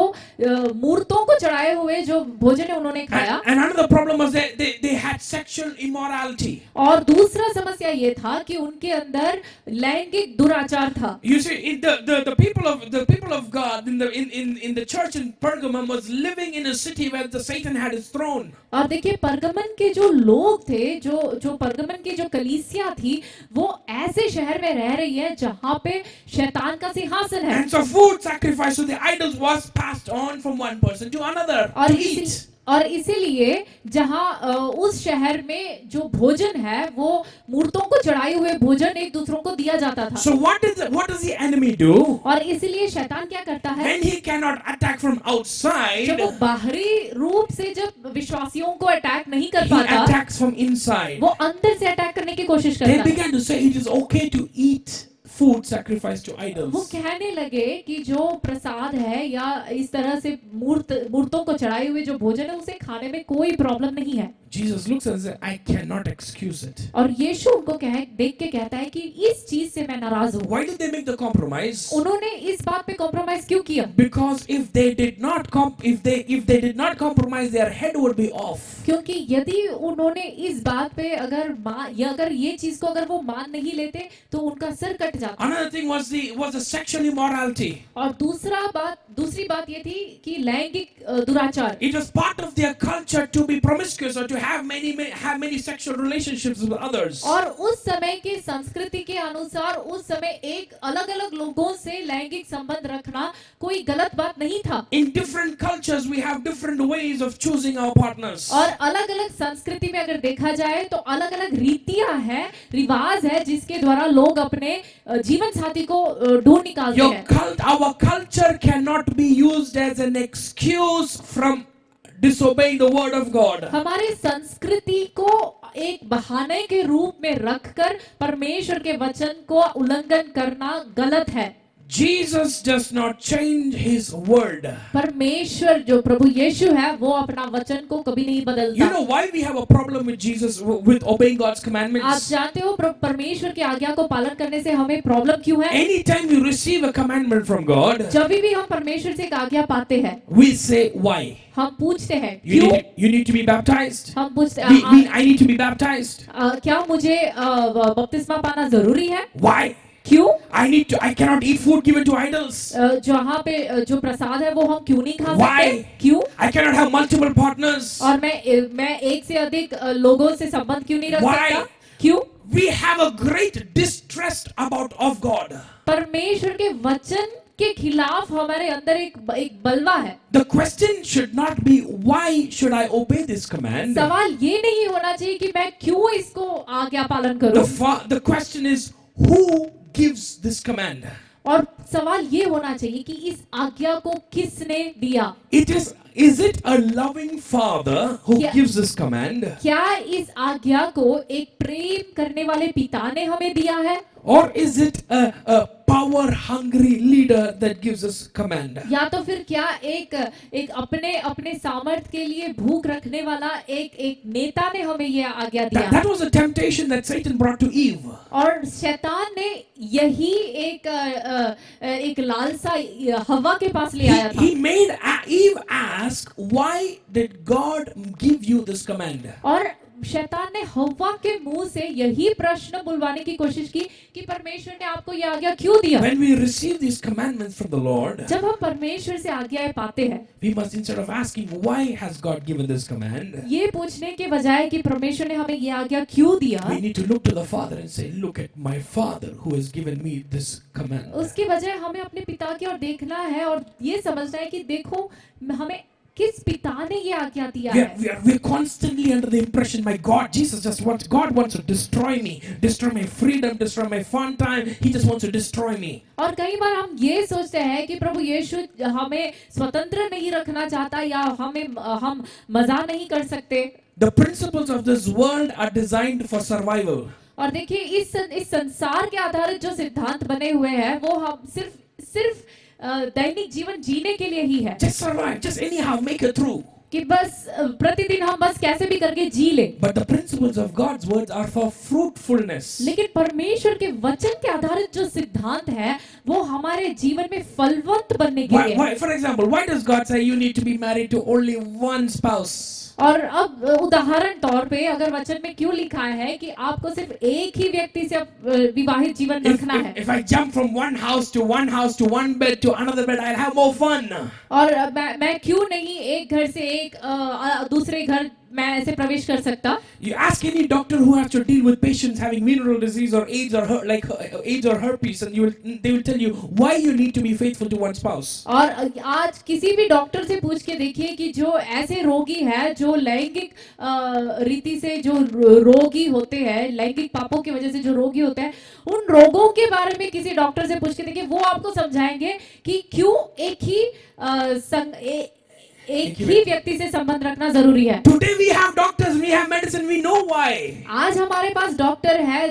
मूर्तों को चढ़ाए हुए जो भोजन है उन्होंने खाया And, and another problem was that they, they had sexual immorality. और दूसरा समस्या ये था कि उनके अंदर लैंगिक दुराचार था You see, in the, the, the people of the people of God in the in, in, in the church in Pergamum was living in a city where the Satan had his throne. और देखिए परगमन के जो लोग थे जो जो जो परगमन की जो कलीसिया थी वो ऐसे शहर में रह रही है जहाँ पे शैतान का सिंहासन है। एंड सो और और इसीलिए जहाँ उस शहर में जो भोजन है वो मूर्तों को चढ़ाए हुए भोजन एक दूसरों को दिया जाता था So what is what does the enemy do और इसीलिए शैतान क्या करता है when he cannot attack from outside? जब वो बाहरी रूप से जब विश्वासियों को अटैक नहीं कर He पाता attacks from inside. वो अंदर से अटैक करने की कोशिश They करता है began to say it is okay to eat food sacrificed to वो कहने लगे कि जो प्रसाद है या इस तरह से मूर्त, मूर्तों को चढ़ाए हुए जो भोजन है, उसे खाने में कोई प्रॉब्लम नहीं है। Jesus looks and says, I cannot excuse it. और यीशु उनको कह देख के कहता है कि इस चीज़ से मैं नाराज़ हूँ Why did they make the compromise? उन्होंने इस बात पे कॉम्प्रोमाइज क्यों किया Because if they did not comp- if they if they did not compromise, their head would be off. क्योंकि यदि उन्होंने इस बात पे अगर या अगर ये चीज़ को अगर वो मान नहीं लेते तो उनका सर कट जाता Another thing was the was the sexual immorality. और दूसरा बात दूसरी बात ये थी कि लैंगिक दुराचार It was part of their culture to be promiscuous or to have many ma- have many sexual relationships with others. और उस समय की संस्कृति के अनुसार उस समय एक अलग अलग लोगों से लैंगिक संबंध रखना कोई गलत बात नहीं था In different cultures, we have different ways of choosing our partners. और अलग अलग संस्कृति में अगर देखा जाए तो अलग अलग रीतियाँ हैं रिवाज है जिसके द्वारा लोग अपने जीवन साथी को ढूंढ निकालते हैं. Your cult, our culture cannot be used as an excuse from disobeying the word of God. हमारे संस्कृति को एक बहाने के रूप में रखकर परमेश्वर के वचन को उल्लंघन करना गलत है Jesus does not change his word. परमेश्वर जो प्रभु यीशु है वो अपना वचन को कभी नहीं You बदलता know why we have a problem with Jesus w- with obeying God's आप commandments? जानते हो प्र- परमेश्वर की आज्ञा को पालन करने से हमें प्रॉब्लम क्यों है Anytime we receive a commandment from God, जब भी हम परमेश्वर से एक आज्ञा पाते हैं we say why. हम पूछते हैं You क्यों need, you need to be baptized. हम पूछते We, we, uh- I need to be baptized. आ- क्या मुझे आ, ब- बपतिस्मा पाना जरूरी है Why? क्यों? जहाँ पे जो प्रसाद है वो हम क्यों नहीं खा Why? सकते क्यों लोगों से संबंध क्यों नहीं रख ऑफ़ गॉड परमेश्वर के वचन के खिलाफ हमारे अंदर एक एक बलवा है। The question should not be why should I obey this command सवाल ये नहीं होना चाहिए कि मैं क्यों इसको आज्ञा पालन करूँ? The question is Who gives this command? और सवाल ये होना चाहिए कि इस आज्ञा को किसने दिया? It is is it a loving father who gives this command क्या इस आज्ञा को एक प्रेम करने वाले पिता ने हमें दिया है? Or is it a, a power hungry leader that gives this command? या तो फिर क्या एक एक अपने अपने सामर्थ के लिए भूख रखने वाला एक एक नेता ने हमें ये आज्ञा दिया that was a temptation that Satan brought to Eve. और शैतान ने यही एक अ, अ, अ, एक लालसा हवा के पास ले He, आया था he made Eve ask, Why did God give you this command? और शैतान ने हवा के मुँह से यही प्रश्न बुलवाने की कोशिश की कि परमेश्वर ने आपको ये आज्ञा क्यों दिया When we receive these commandments from the Lord, जब हम परमेश्वर से आज्ञाएँ पाते हैं we must instead of asking, Why has God given this command? ये पूछने के बजाय कि परमेश्वर ने हमें ये आज्ञा क्यों दिया We need to look to the Father and say, Look at my Father who has given me this command. उसके बजाय हमें अपने पिता की ओर देखना है और ये समझना है कि देखो हमें किस पिता ने ये आज्ञा दिया है? We are we constantly under the impression my God Jesus just wants God wants to destroy me destroy my freedom destroy my fun time he just wants to destroy me और कई बार हम ये सोचते हैं कि प्रभु यीशु हमें स्वतंत्र नहीं रखना चाहता या हमें हम मज़ा नहीं कर सकते। The principles of this world are designed for survival और देखिए इस इस संसार के आधारित जो सिद्धांत बने हुए हैं वो हम सिर्फ़ सिर्फ़ दैनिक जीवन जीने के लिए ही है। Just survive, just anyhow, make it through. कि बस प्रतिदिन हम बस कैसे भी करके जी ले। But principles of God's words are for fruitfulness लेकिन परमेश्वर के वचन के आधारित जो सिद्धांत है वो हमारे जीवन में फलवंत बनने के लिए for example why does God say you need to be married to only one spouse और अब उदाहरण तौर पे अगर वचन में क्यों लिखा है कि आपको सिर्फ़ एक ही व्यक्ति से विवाहित जीवन देखना रखना है if I jump from one house to one house to one bed to another bed, I'll have more fun. और मैं, मैं क्यों नहीं एक घर से एक दूसरे घर मैं ऐसे प्रवेश कर सकता? You ask any doctor who have to deal with patients having mineral disease और एड्स और लाइक एड्स और herpes and you will they will tell you why you need to be faithful to one spouse और आज किसी भी doctor से पूछ के देखिए कि जो ऐसे रोगी है जो लैंगिक रीति से जो रोगी होते हैं लैंगिक पापों की वजह से जो रोगी होते हैं उन रोगों के बारे में किसी डॉक्टर से पूछ के देखिए वो आपको समझाएँगे कि क्यों एक ही एक ही व्यक्ति से संबंध रखना ज़रूरी है। Today we have doctors we have medicine we know why आज हमारे पास डॉक्टर है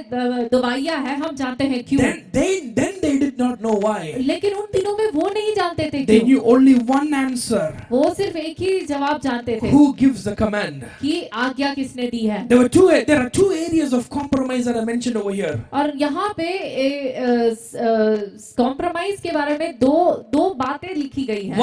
दवाइयाँ है हम जानते हैं क्यों। Then then then they did not know why लेकिन उन दिनों में वो नहीं जानते थे क्यों। यू ओनली वन आंसर वो सिर्फ़ एक ही जवाब जानते थे हु गिव्स द कमांड की आज्ञा किसने दी है। There are two there are two areas of compromise that are mention over here और यहाँ पे कॉम्प्रोमाइज के बारे में दो दो बातें लिखी गई हैं।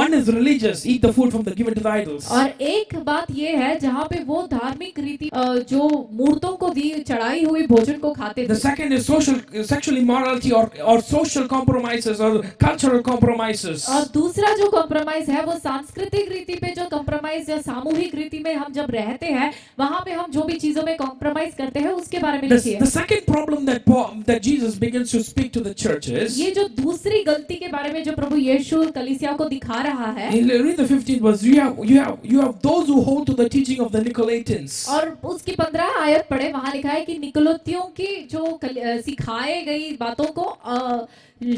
Given the idols. और एक बात ये है जहाँ पे वो धार्मिक रीति जो मूर्तों को दी चढ़ाई हुई भोजन को खाते थे. The second is social, sexual immorality or, or social compromises or cultural compromises. और दूसरा जो कॉम्प्रोमाइज है वो सांस्कृतिक रीति पे जो कॉम्प्रोमाइज या सामूहिक रीति में हम जब रहते हैं वहाँ पे हम जो भी चीज़ों में कॉम्प्रोमाइज करते हैं उसके बारे में लिखिए the second problem that Paul, that Jesus begins to speak to the churches. ये जो दूसरी गलती के बारे में जो प्रभु यीशु कलीसिया को दिखा रहा है In read the 15th verse. You have you have you have those who hold to the teaching of the Nicolaitans. और उसकी पंद्रह आयत पढ़े वहाँ लिखा है कि निकलोतियों की जो सिखाए गई बातों को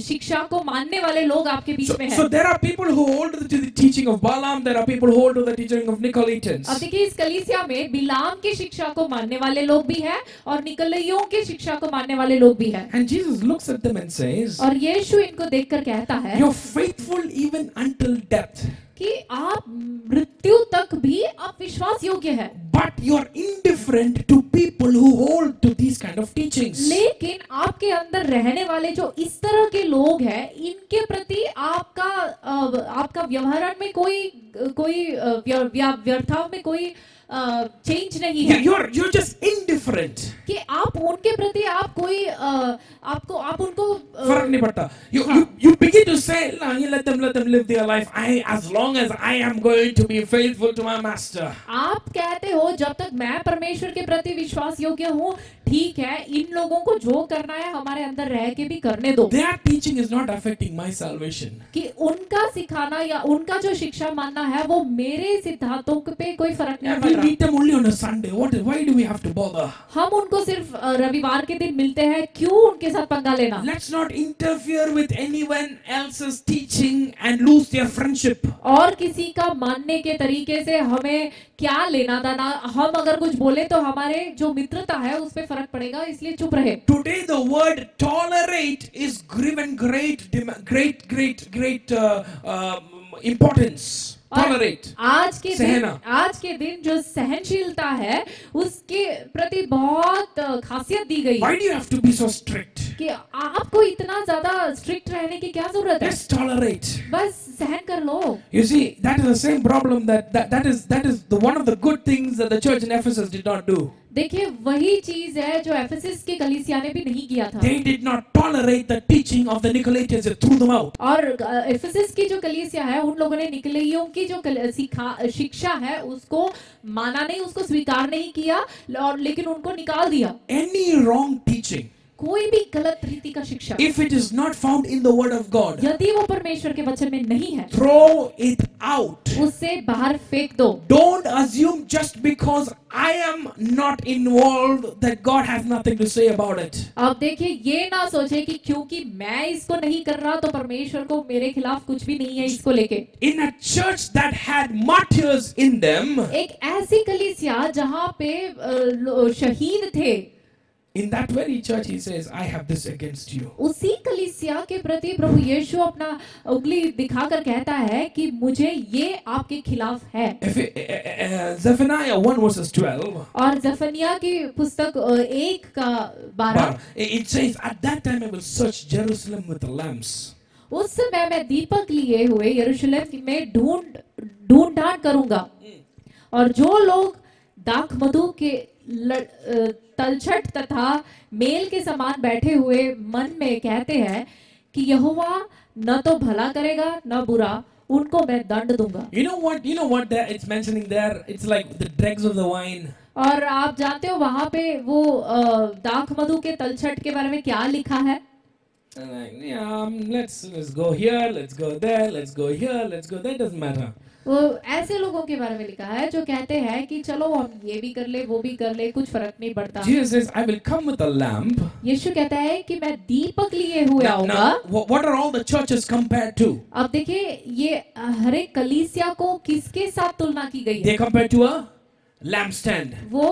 शिक्षा को मानने वाले लोग आपके बीच So, में so there are people who hold to the teaching of Balaam. There are people who hold to the teaching of Nicolaitans. अब देखिए इस कलीसिया में बिलाम की शिक्षा को मानने वाले लोग भी हैं और निकलइयों की शिक्षा को मानने वाले लोग भी हैं And Jesus looks at them and says, और यीशु इनको देखकर कहता है "You're faithful even until death, कि आप मृत्यु तक भी आप विश्वास योग्य है। But you are indifferent to people who hold to this kind of teaching लेकिन आपके अंदर रहने वाले जो इस तरह के लोग हैं इनके प्रति आपका आपका व्यवहार में कोई कोई व्य- व्य- व्यर्थाव में कोई चेंज नहीं है। यूर यूर जस्ट इनडिफरेंट कि आप उनके प्रति आप कोई आपको आप उनको फ़र्क नहीं पड़ता। You you begin to say let them let them live their life I as long as I am going to be faithful to my master आप कहते हो जब तक मैं परमेश्वर के प्रति विश्वास योग्य हूँ ठीक है इन लोगों को जो करना है हमारे अंदर रह के भी करने दो। Their teaching is not affecting my salvation कि उनका सिखाना या उनका जो शिक्षा मानना है वो मेरे सिद्धांतों पे कोई फ़र्क नहीं पड़ता पड़ meet them only on a Sunday. What? Why do we have to bother? हम उनको सिर्फ़ रविवार के दिन मिलते हैं क्यों उनके साथ पंगा लेना Let's not interfere with anyone else's teaching and lose their friendship. और किसी का मानने के तरीके से हमें क्या लेना देना हम अगर कुछ बोले तो हमारे जो मित्रता है उस पर फ़र्क पड़ेगा इसलिए चुप रहे Today, the word tolerate is given great, great, great, great uh, um, importance. आज के दिन, आज के दिन जो सहनशीलता है उसके प्रति बहुत खासियत दी गई why do have to be so strict कि आपको इतना ज़्यादा स्ट्रिक्ट रहने की क्या ज़रूरत है? टॉलरेट बस सहन कर लो। You see that is the same problem that that is that is the one of the good things that the church in Ephesus did not do देखिए वही चीज़ है जो एफएसएस के कलीसिया ने भी नहीं किया था They did not tolerate the teaching of the Nicolaitans. They threw them out. और एफएसएस की जो कलीसिया है उन लोगों ने निकलियों की जो शिक्षा है उसको माना नहीं उसको स्वीकार नहीं किया और लेकिन उनको निकाल दिया Any wrong teaching कोई भी गलत रीति का शिक्षा if it is not found in the word of God यदि वो परमेश्वर के वचन में नहीं है थ्रो इट आउट उसे बाहर फेंक दो। Don't assume just because I am not involve that God has nothing to say about it आप देखिए ये ना सोचे कि क्योंकि मैं इसको नहीं कर रहा तो परमेश्वर को मेरे खिलाफ कुछ भी नहीं है इसको लेके। In a church that had martyrs in them एक ऐसी कलीसिया जहाँ पे शहीद थे in that very church, he says, I have this against you. उसी कलीसिया के प्रति प्रभु यीशु अपना उंगली दिखाकर कहता है कि मुझे ये आपके खिलाफ है uh, uh, Zephaniah 1 verses 12, और जफनिया की पुस्तक अ, एक का बारह but it says, At that time I will search Jerusalem with the lamps. उस समय मैं दीपक लिए हुए यरूशलेम में ढूंढ ढूंढ ढांड करूँगा और जो लोग दाख मधु के अ, तलछट तथा मेल के समान बैठे हुए मन में कहते हैं कि यहोवा न तो भला करेगा न बुरा उनको मैं दंड दूँगा you know what you know what it's मैं it's like drugs of the wine और आप जानते हो वहाँ पे वो दाख मधु के तलछट के बारे में क्या लिखा है Like, yeah, um, let's let's go here, let's go there, let's go here, let's go there. Doesn't matter. वो ऐसे लोगों के बारे में लिखा है जो कहते हैं कि चलो हम ये भी कर ले वो भी कर ले कुछ फ़र्क नहीं पड़ता Jesus says, I will come with a lamp. यीशु कहता है कि मैं दीपक लिए हुए आऊँगा what are all the churches compared to? अब देखिए ये हर एक कलीसिया को किसके साथ तुलना की गई है They compared to a lamp stand वो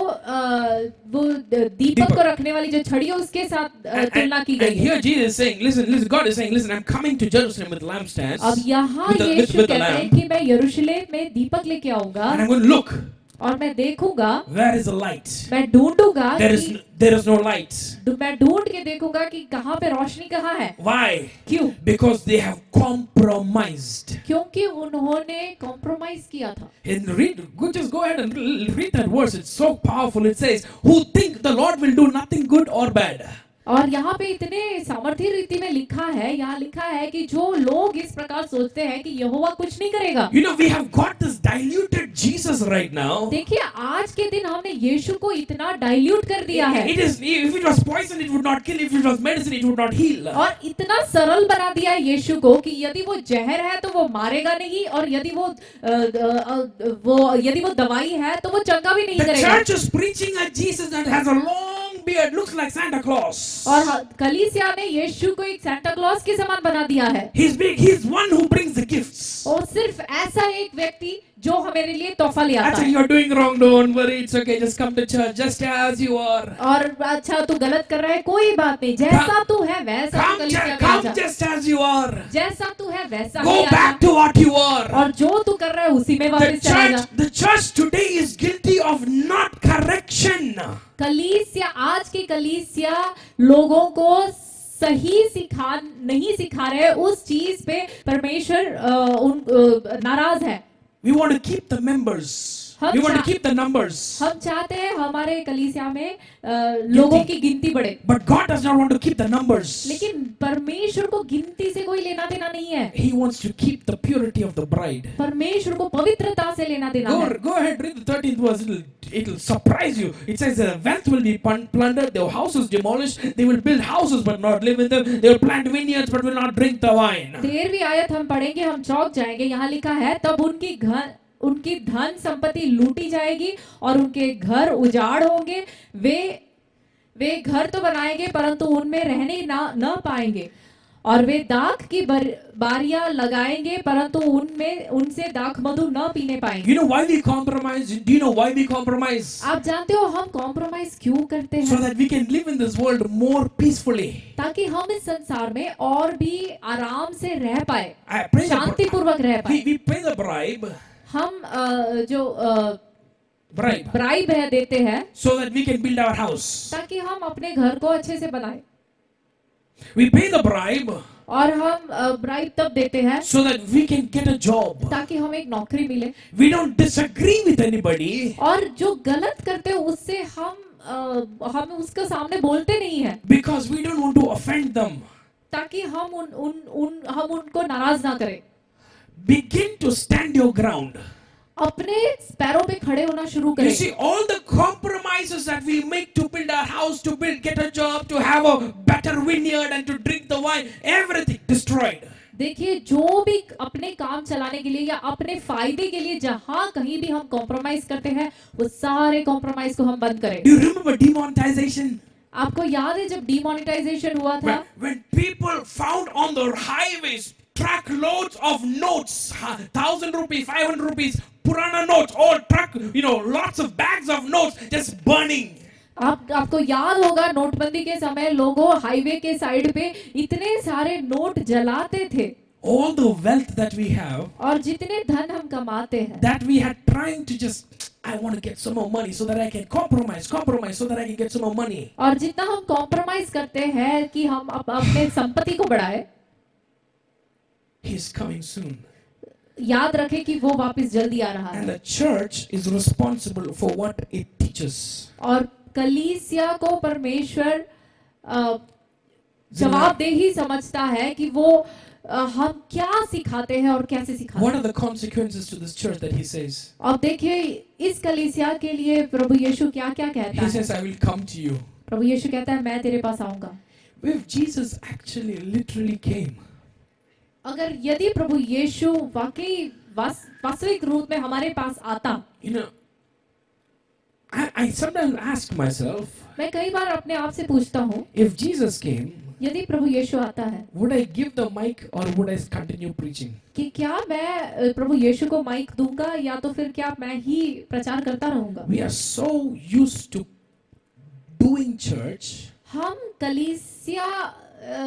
वो दीपक, को रखने वाली जो छड़ी है उसके साथ तुलना की गई है। He is saying listen listen God is saying listen I am coming to Jerusalem with lamp stand अब यहाँ यीशु कहते हैं कि मैं यरूशलेम में दीपक लेके आऊँगा। I am going to look और मैं देखूँगा is the light? मैं ढूंढूँगा is no light. ढू- मैं ढूंढ के देखूँगा कि कहाँ पे रोशनी कहाँ है Why? क्यों Because they have compromised. क्योंकि उन्होंने कॉम्प्रोमाइज किया था and l- read that verse. It's so powerful. It says, "Who think the Lord will do nothing good or bad." और यहाँ पे इतने सामर्थ्य रीति में लिखा है यहाँ लिखा है कि जो लोग इस प्रकार सोचते हैं कि यहोवा कुछ नहीं करेगा। यू नो वी देखिए आज के दिन हमने यीशु को इतना डाइल्यूट कर दिया है। और इतना सरल बना दिया है यीशु को कि यदि वो जहर है तो वो मारेगा नहीं और यदि वो वो यदि वो दवाई है तो वो चंगा भी नहीं करेगा। Beard, looks like Santa Claus. और कलीसिया ने यीशु को एक सेंटा क्लॉस के समान बना दिया है He's big. He's one who brings the gifts. और सिर्फ़ ऐसा एक व्यक्ति जो हमारे लिए तोहफा ले आता Actually, है you're doing wrong. Don't worry. It's okay. Just come to church, just as you are. और अच्छा तू गलत कर रहा है कोई बात नहीं जैसा तू है वैसा Come, कलीसिया ju- में आ come just as you are. जैसा तू है वैसा Go he back to what you are. और जो तू कर रहा है उसी में वापस चला जा the church today is guilty of not correction. कलीसिया आज की कलीसिया लोगों को सही सिखा नहीं सिखा रहे उस चीज़ पे परमेश्वर उन नाराज़ है We want to keep the members. हम We want to keep the numbers. हम चाहते हैं हमारे कलीसिया में लोगों की गिनती बढ़े But God does not want to keep the numbers. लेकिन परमेश्वर को गिनती से कोई लेना देना नहीं है He wants to keep the purity of the bride. परमेश्वर को पवित्रता से लेना देना Go, है go ahead, read the 13th verse. It'll, it'll surprise you. It says the wealth will be plundered, their houses demolished. They will build houses but not live in them. They will plant vineyards but will not drink the wine. तेरहवीं आयत हम पढ़ेंगे हम चौक जाएँगे यहाँ लिखा है तब उनकी घर उनकी धन संपत्ति लूटी जाएगी और उनके घर उजाड़ होंगे वे वे घर तो बनाएँगे परंतु उनमें रहने ना न पाएँगे और वे दाख की बर, बारियाँ लगाएँगे परंतु उनमें उनसे दाख मधु न पीने पाएँगे You know why we compromise? Do you know why we compromise? आप जानते हो हम कॉम्प्रोमाइज क्यों करते So हैं that we can live in this world more peacefully. ताकि हम इस संसार में और भी आराम से रह पाए I pray the, शांति पूर्वक रह पाए we pay the bribe, हम जो ब्राइब है देते हैं so that we can build our house ताकि हम अपने घर को अच्छे से बनाए। वी पे द ब्राइब और हम ब्राइब तब देते हैं so that we can get a job ताकि हम एक नौकरी मिले। We don't disagree with anybody और जो गलत करते हैं उससे हम Uh, हम उसके सामने बोलते नहीं है। Because we don't want to offend them ताकि हम उन, उन, उन, हम उनको नाराज़ ना करें। Begin to stand your ground अपने स्पैरो पे खड़े होना शुरू करें। You see all the compromises that we make to build our house to build get a job to have a better vineyard and to drink the wine everything destroyed देखिए जो भी अपने काम चलाने के लिए या अपने फ़ायदे के लिए जहाँ कहीं भी हम कॉम्प्रोमाइज करते हैं वो सारे कॉम्प्रोमाइज को हम बंद करें। डू रिमेंबर डीमोनेटाइजेशन आपको याद है जब डीमोनेटाइजेशन हुआ था? When people found on the highways truck loads of notes, thousand rupees, five hundred rupees, Purana notes, all truck, you know, lots of bags of notes just burning. आप आपको याद होगा नोटबंदी के समय लोगों हाईवे के साइड पे इतने सारे नोट जलाते थे All the wealth that we have, और जितने धन हम कमाते हैं that we had trying to just, I want to get some more money so that I can compromise, compromise so that I can get some more money. और जितना हम compromise करते हैं कि हम अप, अपने संपत्ति को बढ़ाए He's coming soon. याद रखें कि वो वापस जल्दी आ रहा है And the church is responsible for what it teaches. और कलीसिया को परमेश्वर अ, जवाबदेही समझता है कि वो अ, हम क्या सिखाते हैं और कैसे सिखाते What हैं are the consequences to this church that he says? अब देखिए इस कलीसिया के लिए प्रभु यीशु क्या क्या कहता He है says, I will come to you. प्रभु यीशु कहता है मैं तेरे पास आऊँगा If Jesus actually literally came, अगर यदि प्रभु यीशु वाकई वास्तविक रूप में हमारे पास आता। You know, I, I myself, मैं कई बार अपने आप से पूछता हूँ इफ़ जीसस केम यदि प्रभु यीशु आता है would I give the mic और वुड आई कंटिन्यू प्रीचिंग कि क्या मैं प्रभु यीशु को माइक दूँगा या तो फिर क्या मैं ही प्रचार करता रहूँगा? We are so used to doing church हम कलीसिया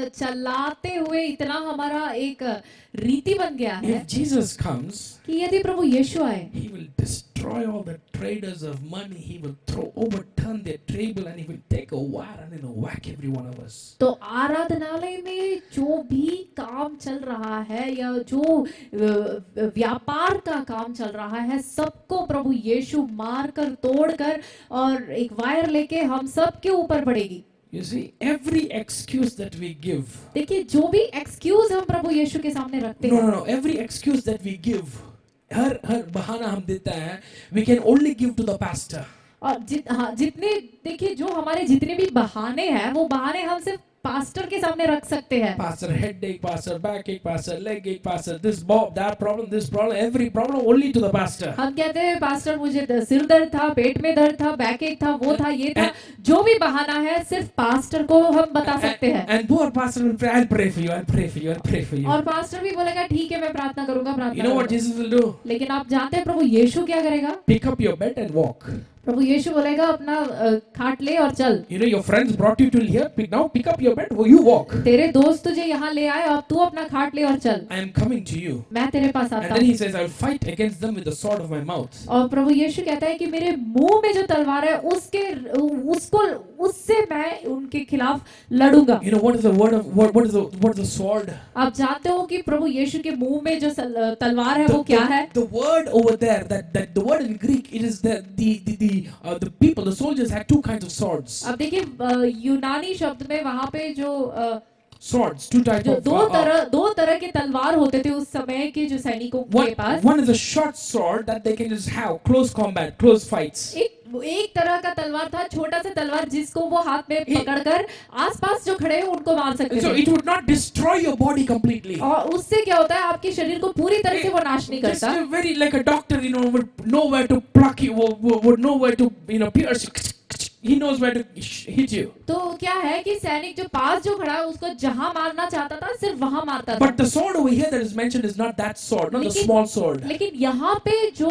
चलाते हुए इतना हमारा एक रीति बन गया है If Jesus comes, कि यदि प्रभु यीशु आए he will destroy all the traders of money. He will throw, overturn their table, and he will take a wire and then whack every one of us. तो आराधनालय में जो भी काम चल रहा है या जो व्यापार का काम चल रहा है सबको प्रभु यीशु मार कर तोड़ कर और एक वायर लेके हम सबके ऊपर पड़ेगी You see, every excuse that we give, देखिए जो भी excuse हम प्रभु यीशु के सामने रखते no, हैं no, no, every excuse that we give, हर हर बहाना हम देता है, we can only give to the pastor. और जित हाँ जितने देखिए जो हमारे जितने भी बहाने हैं वो बहाने हम सिर्फ़ पास्टर के सामने रख सकते हैं। पास्टर हेड एक पास्टर बैक एक पास्टर लेग एक pastor this bob that problem this problem every problem only to the pastor हम कहते हैं पास्टर मुझे सिर दर्द था पेट में दर्द था बैक एक था वो था ये था। जो भी बहाना है सिर्फ़ पास्टर को हम बता सकते हैं। एंड वो pastor will pray for you I pray for you I pray for you और पास्टर भी बोलेगा ठीक है मैं प्रार्थना करूँगा प्रार्थना you know what Jesus will do लेकिन आप जानते हैं प्रभु यीशु क्या करेगा? Pick up your bed and walk प्रभु यीशु बोलेगा अपना खाट ले और चल। You know your friends brought you to here pick now pick up your bed वो यू वॉक तेरे दोस्त तुझे यहाँ ले आए अब तू अपना खाट ले और चल। I am coming to you मैं तेरे पास आता हूँ and he. Says I will fight against them with the sword of my mouth और प्रभु यीशु कहता है कि मेरे मुँह में जो तलवार है उसके उसको उससे मैं उनके खिलाफ लड़ूँगा। You know what is the word of what is the what is the sword आप जानते हो कि प्रभु यीशु के मुँह में जो तलवार है वो क्या है? The word over there that the word in Greek it is the the uh, the people, the soldiers had two kinds of swords. अब देखिए अ, यूनानी शब्द में वहां पे जो अ, Swords, two types जो of. दो uh, uh, तरह दो तरह के तलवार होते थे उस समय के जो सैनिकों के one, pass one is a short sword that they can just have close combat, close fights. एक एक तरह का तलवार था छोटा सा तलवार जिसको वो हाथ में पकड़कर आसपास जो खड़े हैं उनको मार सकते so it would not destroy your body completely. और उससे क्या होता है आपके शरीर को पूरी तरह से वो नाश नहीं करता। Very like a doctor you know would know where to pluck you would know where to you know pierce He knows where to hit you. तो क्या है कि सैनिक जो पास जो खड़ा है उसको जहाँ मारना चाहता था सिर्फ़ वहाँ मारता था But the sword over here that is mentioned is not that sword, not the small sword. लेकिन यहाँ पे जो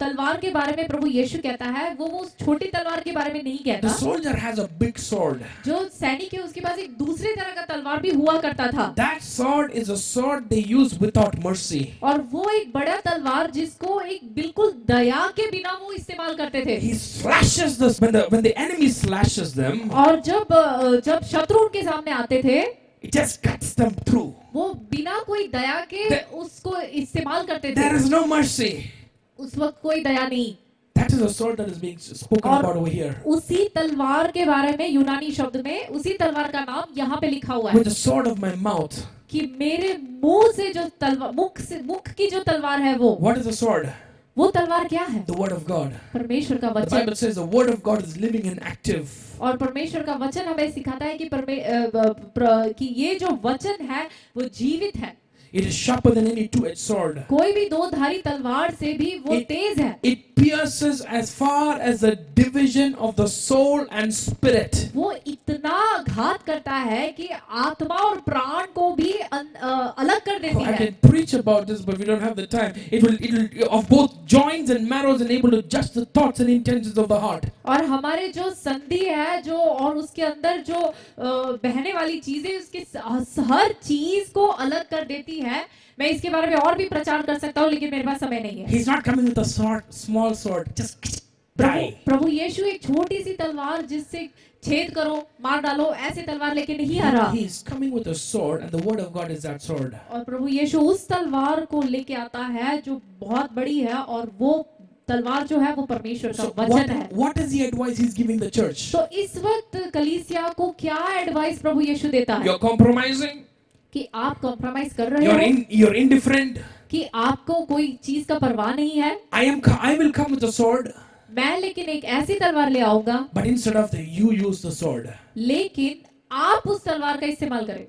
तलवार के बारे में प्रभु यीशु कहता है वो वो उस छोटी तलवार के बारे में नहीं The soldier has a big sword. जो सैनिक है उसके पास एक दूसरे तरह का तलवार भी हुआ करता था That sword is a sword they use without mercy. और वो एक बड़ा तलवार जिसको एक बिल्कुल दया के बिना वो इस्तेमाल करते थे He slashes this when the when the enemy slashes them, और जब अ, जब शत्रु उनके सामने आते थे it just cuts them through. वो बिना कोई दया के There- उसको इस्तेमाल करते थे There is no mercy. उस वक्त कोई दया नहीं That is a sword that is being spoken और- about over here. उसी तलवार के बारे में यूनानी शब्द में उसी तलवार का नाम यहाँ पे लिखा हुआ है With the sword of my mouth. कि मेरे मुँह से जो तलवार मुख से मुख की जो तलवार है वो What is the sword? वो तलवार क्या है The Word of God. परमेश्वर का The वचन Bible says the Word of God is living and active. और परमेश्वर का वचन हमें सिखाता है कि परमे कि ये जो वचन है वो जीवित है It is sharper than any two-edged sword. कोई भी दो धारी तलवार से भी वो It- तेज है It pierces as far as the division of the soul and spirit. वो इतना घात करता है कि आत्मा और प्राण को भी अन- अ, अलग कर देती Oh, I है can preach about this, but we don't have the time. It will, it will of both joints and marrows and able to judge the thoughts and intentions of the heart. और हमारे जो संधि है जो और उसके अंदर जो अ, बहने वाली चीजें उसके स- हर चीज को अलग कर देती है है मैं इसके बारे में और भी प्रचार कर सकता हूँ लेकिन मेरे पास समय नहीं है He's not coming with a sword, small sword. Just Prabhu die. प्रभु यीशु एक छोटी सी तलवार जिससे छेद करो मार डालो ऐसे तलवार लेके नहीं आ रहा He is coming with a sword, and the word of God is that sword. और प्रभु यीशु उस तलवार को लेके आता है जो बहुत बड़ी है और वो तलवार जो है वो परमेश्वर का So वचन है what is the advice he's giving the church? तो इस वक्त कलीसिया को क्या एडवाइस प्रभु यीशु देता है You're compromising. कि आप कॉम्प्रोमाइज कर रहे You're हो in, you're indifferent. कि आपको कोई चीज़ का परवाह नहीं है I am. I will come with a sword, मैं लेकिन एक ऐसी तलवार ले आऊँगा but instead of the you use the sword. लेकिन आप उस तलवार का इस्तेमाल करें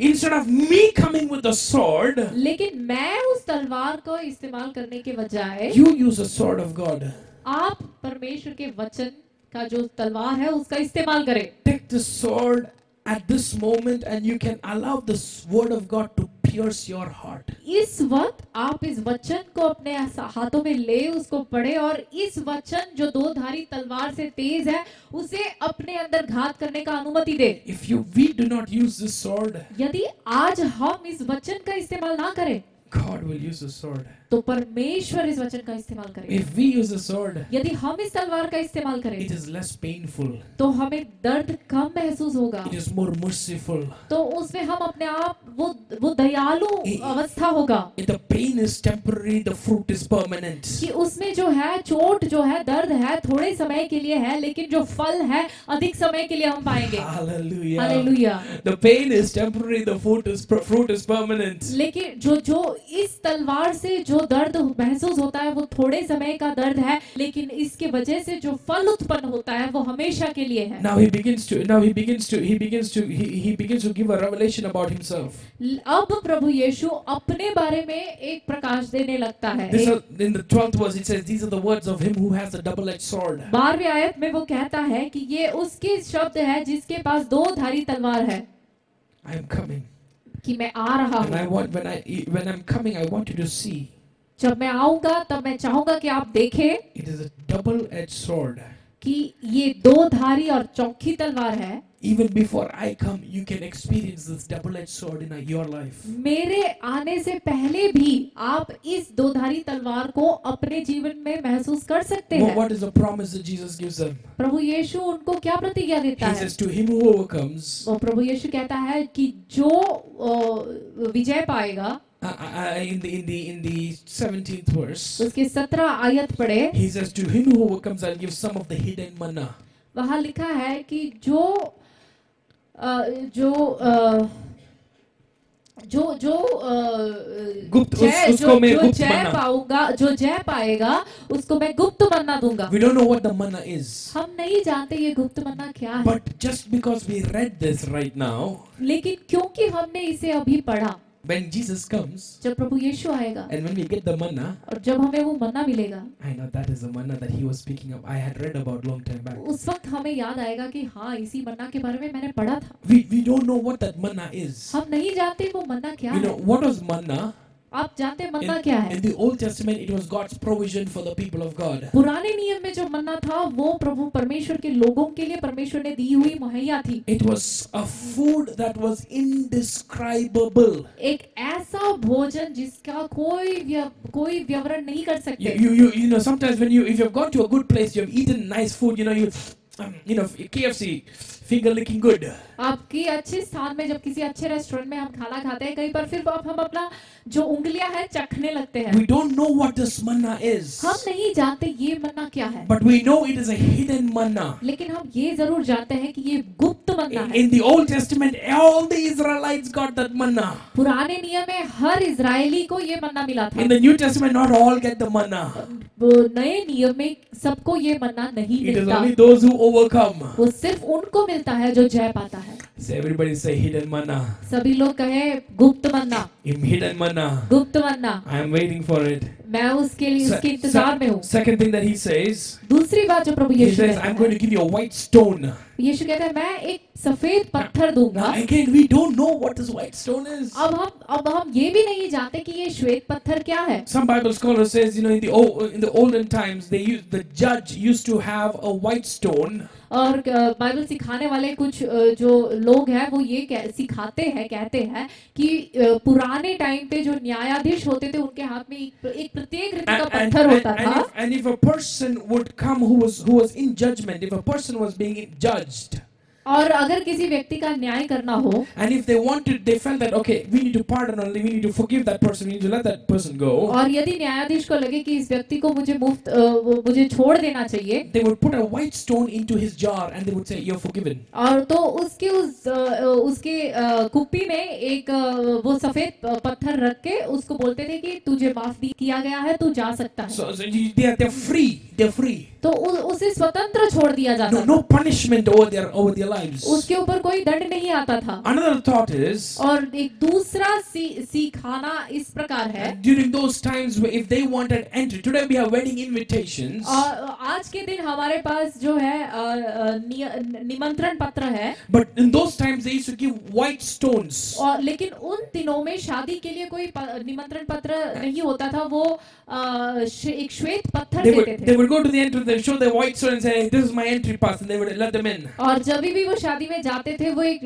Instead of me coming with the sword, लेकिन मैं उस तलवार को इस्तेमाल करने के बजाय you use the sword of God. आप परमेश्वर के वचन का जो तलवार है उसका इस्तेमाल करें Take the sword at this moment, and you can allow this word of God to pierce your heart. इस वक्त आप इस वचन को अपने हाथों में ले उसको पढ़े और इस वचन जो दो धारी तलवार से तेज है उसे अपने अंदर घात करने का अनुमति दे If you we do not use this sword, यदि आज हम इस वचन का इस्तेमाल ना करें God will use the sword. तो परमेश्वर इस वचन का इस्तेमाल करे if we use a sword यदि हम इस तलवार का इस्तेमाल करें इट इज़ लेस पेनफुल तो हमें दर्द कम महसूस होगा। इट इज़ मोर मर्सीफुल तो उसमें हम अपने आप वो वो दयालु अवस्था होगा। If the pain is temporary the fruit is permanent कि उसमें जो है चोट जो है दर्द है थोड़े समय के लिए है लेकिन जो फल है अधिक समय के लिए हम पाएँगे। Hallelujah hallelujah the pain is temporary the fruit is fruit is permanent लेकिन जो जो इस तलवार से जो दर्द महसूस होता है वो थोड़े समय का दर्द है लेकिन इसके वजह से जो फल उत्पन्न होता है वो हमेशा के लिए है Now he begins to now he begins to he begins to he, he begins to give a revelation about himself. अब प्रभु यीशु अपने बारे में एक प्रकाश देने लगता है This are, in the twelfth verse it says these are the words of him who has a double-edged sword. बारहवीं आयत में वो कहता है कि ये उसके शब्द है जिसके पास दो धारी तलवार है I am coming, कि मैं आ रहा and I want when I when I'm coming, I want you to see जब मैं आऊँगा तब मैं चाहूँगा कि आप देखे it is double edge sword कि ये दो धारी और चौकी तलवार है। Even before I come you can experience this double edge sword in your life मेरे आने से पहले भी आप इस दो धारी तलवार को अपने जीवन में महसूस कर सकते हैं। What is the promise that Jesus प्रभु ये उनको क्या प्रतिज्ञा देता है? टू हिम ओवरकम्स वो प्रभु यीशु कहता है कि जो विजय पाएगा उसके सत्रह आयत पढ़े। वहाँ लिखा है कि जो जो जो जो गुप्त जय जो जो जय पाऊँगा जो जय पाएगा उसको मैं गुप्त मन्ना दूँगा। We don't know what the manna is हम नहीं जानते ये गुप्त मन्ना क्या है। But just because we read this right now लेकिन क्योंकि हमने इसे अभी पढ़ा when Jesus comes जब प्रभु यीशु आएगा and when we get the manna, और जब हमें वो मन्ना मिलेगा I know that is the manna that he was speaking of. I had read about long time back. उस वक्त हमें याद आएगा कि हाँ इसी मन्ना के बारे में मैंने पढ़ा था We we don't know what that manna is. हम नहीं जानते वो मन्ना क्या You know what was manna? आप जानते हैं In, मन्ना क्या है in the Old Testament, it was God's provision for the people of God. पुराने नियम में जो मन्ना था वो प्रभु परमेश्वर के लोगों के लिए परमेश्वर ने दी हुई मुहैया थी It was a food that was indescribable. एक ऐसा भोजन जिसका कोई व्य, कोई विवरण नहीं कर सकते you, you, you know, sometimes when you, if you've gone to a good place, you've eaten nice food, you know, you, um, you know, KFC, finger licking good. आपकी अच्छे स्थान में जब किसी अच्छे रेस्टोरेंट में हम खाना खाते हैं कहीं पर फिर अब हम अपना जो उंगलियाँ हैं चखने लगते हैं We don't know what this manna is, हम नहीं जानते ये मन्ना क्या है but we know it is a hidden manna. लेकिन हम ये ज़रूर जानते हैं कि ये गुप्त मन्ना है in the Old Testament, all the Israelites got that manna. पुराने नियम में हर इजरायली को ये मन्ना मिला था In the New Testament, not all get the manna. नए नियम में सबको ये मन्ना नहीं It is मिलता only those who overcome. वो सिर्फ़ उनको मिलता है जो जय पाता है So everybody say hidden manna. सभी लोग कहे गुप्त मन्ना In hidden manna. गुप्त मन्ना I am waiting for it. मैं उसके लिए उसके इंतज़ार में हूँ। Second thing that he says दूसरी बात जो प्रभु यीशु कहता है I am going to give you a white stone यीशु कहता है मैं एक सफ़ेद पत्थर दूँगा। Again we don't know what this white stone is अब हम अब हम ये भी नहीं जानते कि ये श्वेत पत्थर क्या है। Some Bible scholar says you know in the in the olden times they use the जज used to have a white stone और बाइबल सिखाने वाले कुछ जो लोग हैं वो ये सिखाते हैं कहते हैं कि पुराने टाइम पे जो न्यायाधीश होते थे उनके हाथ में एक प्रत्येक रीति and, का and, पत्थर and, होता and था if, and if a person would come who was who was in judgment, if a person was being judged, और अगर किसी व्यक्ति का न्याय करना हो and if they want to defend that okay we need to pardon only we need to forgive that person we need to let that person go और यदि न्यायाधीश को लगे कि इस व्यक्ति को मुझे मुफ़्त मुझे छोड़ देना चाहिए they would put a white stone into his jar and they would say you are forgiven और तो उसके उस उसके कुप्पी में एक वो सफ़ेद पत्थर रख के उसको बोलते थे कि तुझे माफ़ भी किया गया है तू जा सकता है। So they are free they free तो उसे स्वतंत्र छोड़ दिया जाता no punishment over there over there lives. उसके ऊपर कोई दंड नहीं आता था Another thought is और एक दूसरा सी, इस प्रकार है during those times if they wanted entry. Today we have wedding invitations. आज के दिन हमारे पास जो है अ, अ, निमंत्रण पत्र है But in those times they used to give white stones. और लेकिन उन दिनों में शादी के लिए कोई निमंत्रण पत्र नहीं होता था वो अ, एक श्वेत पत्थर They देते would थे they would go to the entrance, they show the white stone and say, "This is my entry pass," and they would let them in. और जब भी वो शादी में जाते थे वो एक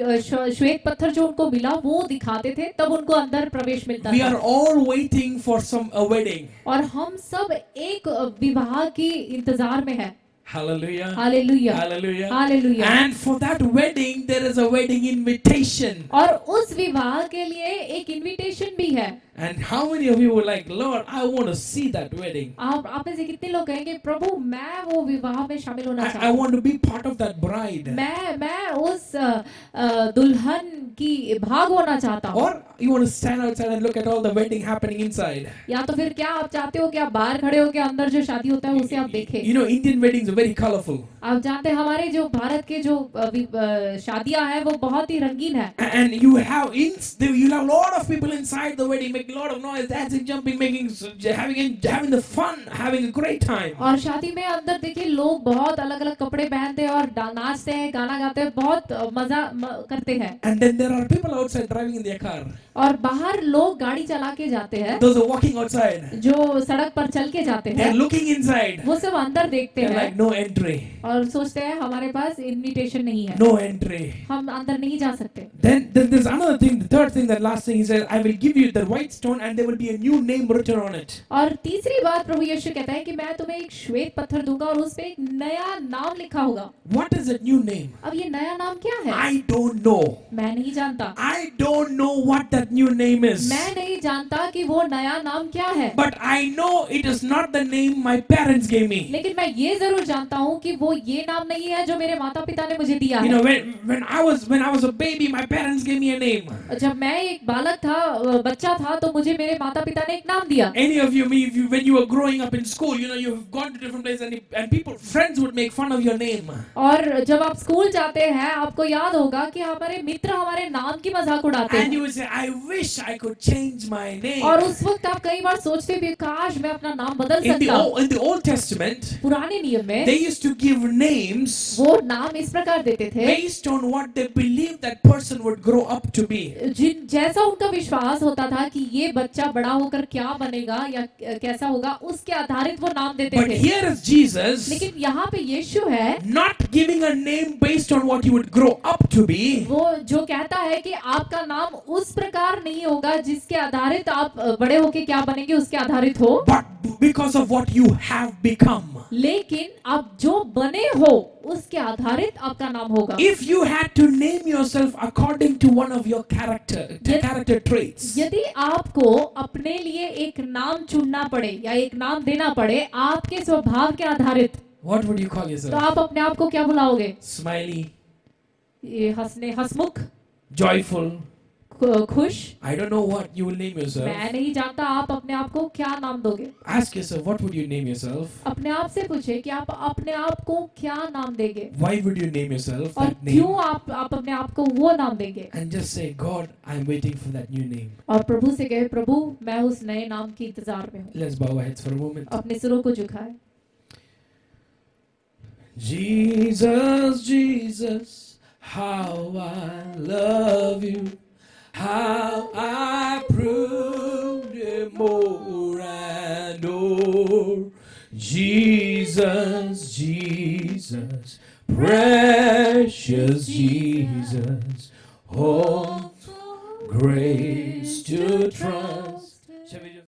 श्वेत पत्थर जो उनको मिला वो दिखाते थे तब उनको अंदर प्रवेश मिलता We था are all waiting for some a wedding. और हम सब एक विवाह की इंतज़ार में है Hallelujah. Hallelujah Hallelujah. Hallelujah And for that wedding, there is a wedding invitation. और उस विवाह के लिए एक इनविटेशन भी है And how many of you were like, Lord, I want to see that wedding. आप आप में से कितने लोग कहेंगे प्रभु मैं वो विवाह में शामिल होना I, I want to be part of that bride. मैं मैं उस अ, अ, दुल्हन की भाग होना चाहता हूँ Or you want to stand outside and look at all the wedding happening inside. या तो फिर क्या आप चाहते हो कि आप बाहर खड़े हो के अंदर जो शादी होता है उसे आप देखें You know, Indian weddings are very colorful. आप जानते हैं हमारे जो भारत के जो शादियाँ हैं वो बहुत ही रंगीन है। And you have in you have lot of people inside the wedding make lot of noise dancing jumping making having having the fun having a great time और शादी में अंदर देखिए लोग बहुत अलग-अलग कपड़े पहनते हैं और नाचते हैं गाना गाते हैं बहुत मज़ा करते हैं। And then there are people outside driving in their car और बाहर लोग गाड़ी चला के जाते हैं Those are walking outside. जो सड़क पर चल के जाते They're हैं looking inside. वो सब अंदर देखते हैं like, no entry, और सोचते हैं हमारे पास इनविटेशन नहीं है no entry. हम अंदर नहीं जा सकते Then, then there's another thing, the third thing, the last thing he says, I will give you the white stone and there will be a new name written on it. और तीसरी बात प्रभु यीशु कहता है कि मैं तुम्हें एक श्वेत पत्थर दूँगा और उस पे एक नया नाम लिखा होगा What is that new name? अब ये नया नाम क्या है I don't know. मैं नहीं जानता I don't know what that new name is. मैं नहीं जानता कि वो नया नाम क्या है But I know it is not the name my parents gave me. लेकिन मैं ये ज़रूर जानता हूँ कि वो ये नाम नहीं है जो मेरे माता पिता ने मुझे दिया You know, when, when I was when I was a baby, my parents gave me a name. जब मैं एक बालक था अ, बच्चा था तो मुझे मेरे माता पिता ने एक नाम दिया Any of you, me, if you when you were growing up in school, you know, you've gone to different places and, and people, friends would make fun of your name. और जब आप स्कूल जाते हैं आपको याद होगा कि हमारे मित्र हमारे नाम की मज़ाक उड़ाते And हैं you would say, I wish I could change my name. और उस वक्त आप कई बार सोचते भी काश मैं अपना नाम बदल सकता। In the old, in the Old Testament, पुराने नियम में they used to give names वो नाम इस प्रकार देते थे based on what they believed that person would grow up to be. जिन जैसा उनका विश्वास होता था कि ये बच्चा बड़ा होकर क्या बनेगा या कैसा होगा उसके आधारित वो नाम देते But थे But here is Jesus लेकिन यहाँ पे यीशु है not giving a name based on what you would grow up to be, वो जो कहता है कि आपका नाम उस प्रकार आधार नहीं होगा जिसके आधारित आप बड़े होके क्या बनेंगे उसके आधारित हो। But because of what you have become लेकिन आप जो बने हो उसके आधारित आपका नाम होगा। If you had to name yourself according to one of your character character trait यदि आपको अपने लिए एक नाम चुनना पड़े या एक नाम देना पड़े आपके स्वभाव के आधारित What would you call yourself? तो आप अपने आप को क्या बुलाओगे? स्माइली हंसने हसमुख जॉयफुल खुश? I don't know what you will name yourself मैं नहीं जानता आप अपने आप को क्या नाम दोगे। Ask yourself what would you name yourself अपने आप से पूछे कि आप अपने आप को क्या नाम देंगे। Why would you name yourself that name क्यों आप आप अपने आप को वो नाम देंगे? And just say God I am waiting for that new name और प्रभु से कहे प्रभु मैं उस नए नाम की इंतज़ार में हूँ। लेट्स बाउ हेड्स फॉर अ मोमेंट अपने सिरों को झुकाए। Jesus, Jesus, how I love you. How I proved it more and more. Jesus, Jesus, precious Jesus, all grace to trust.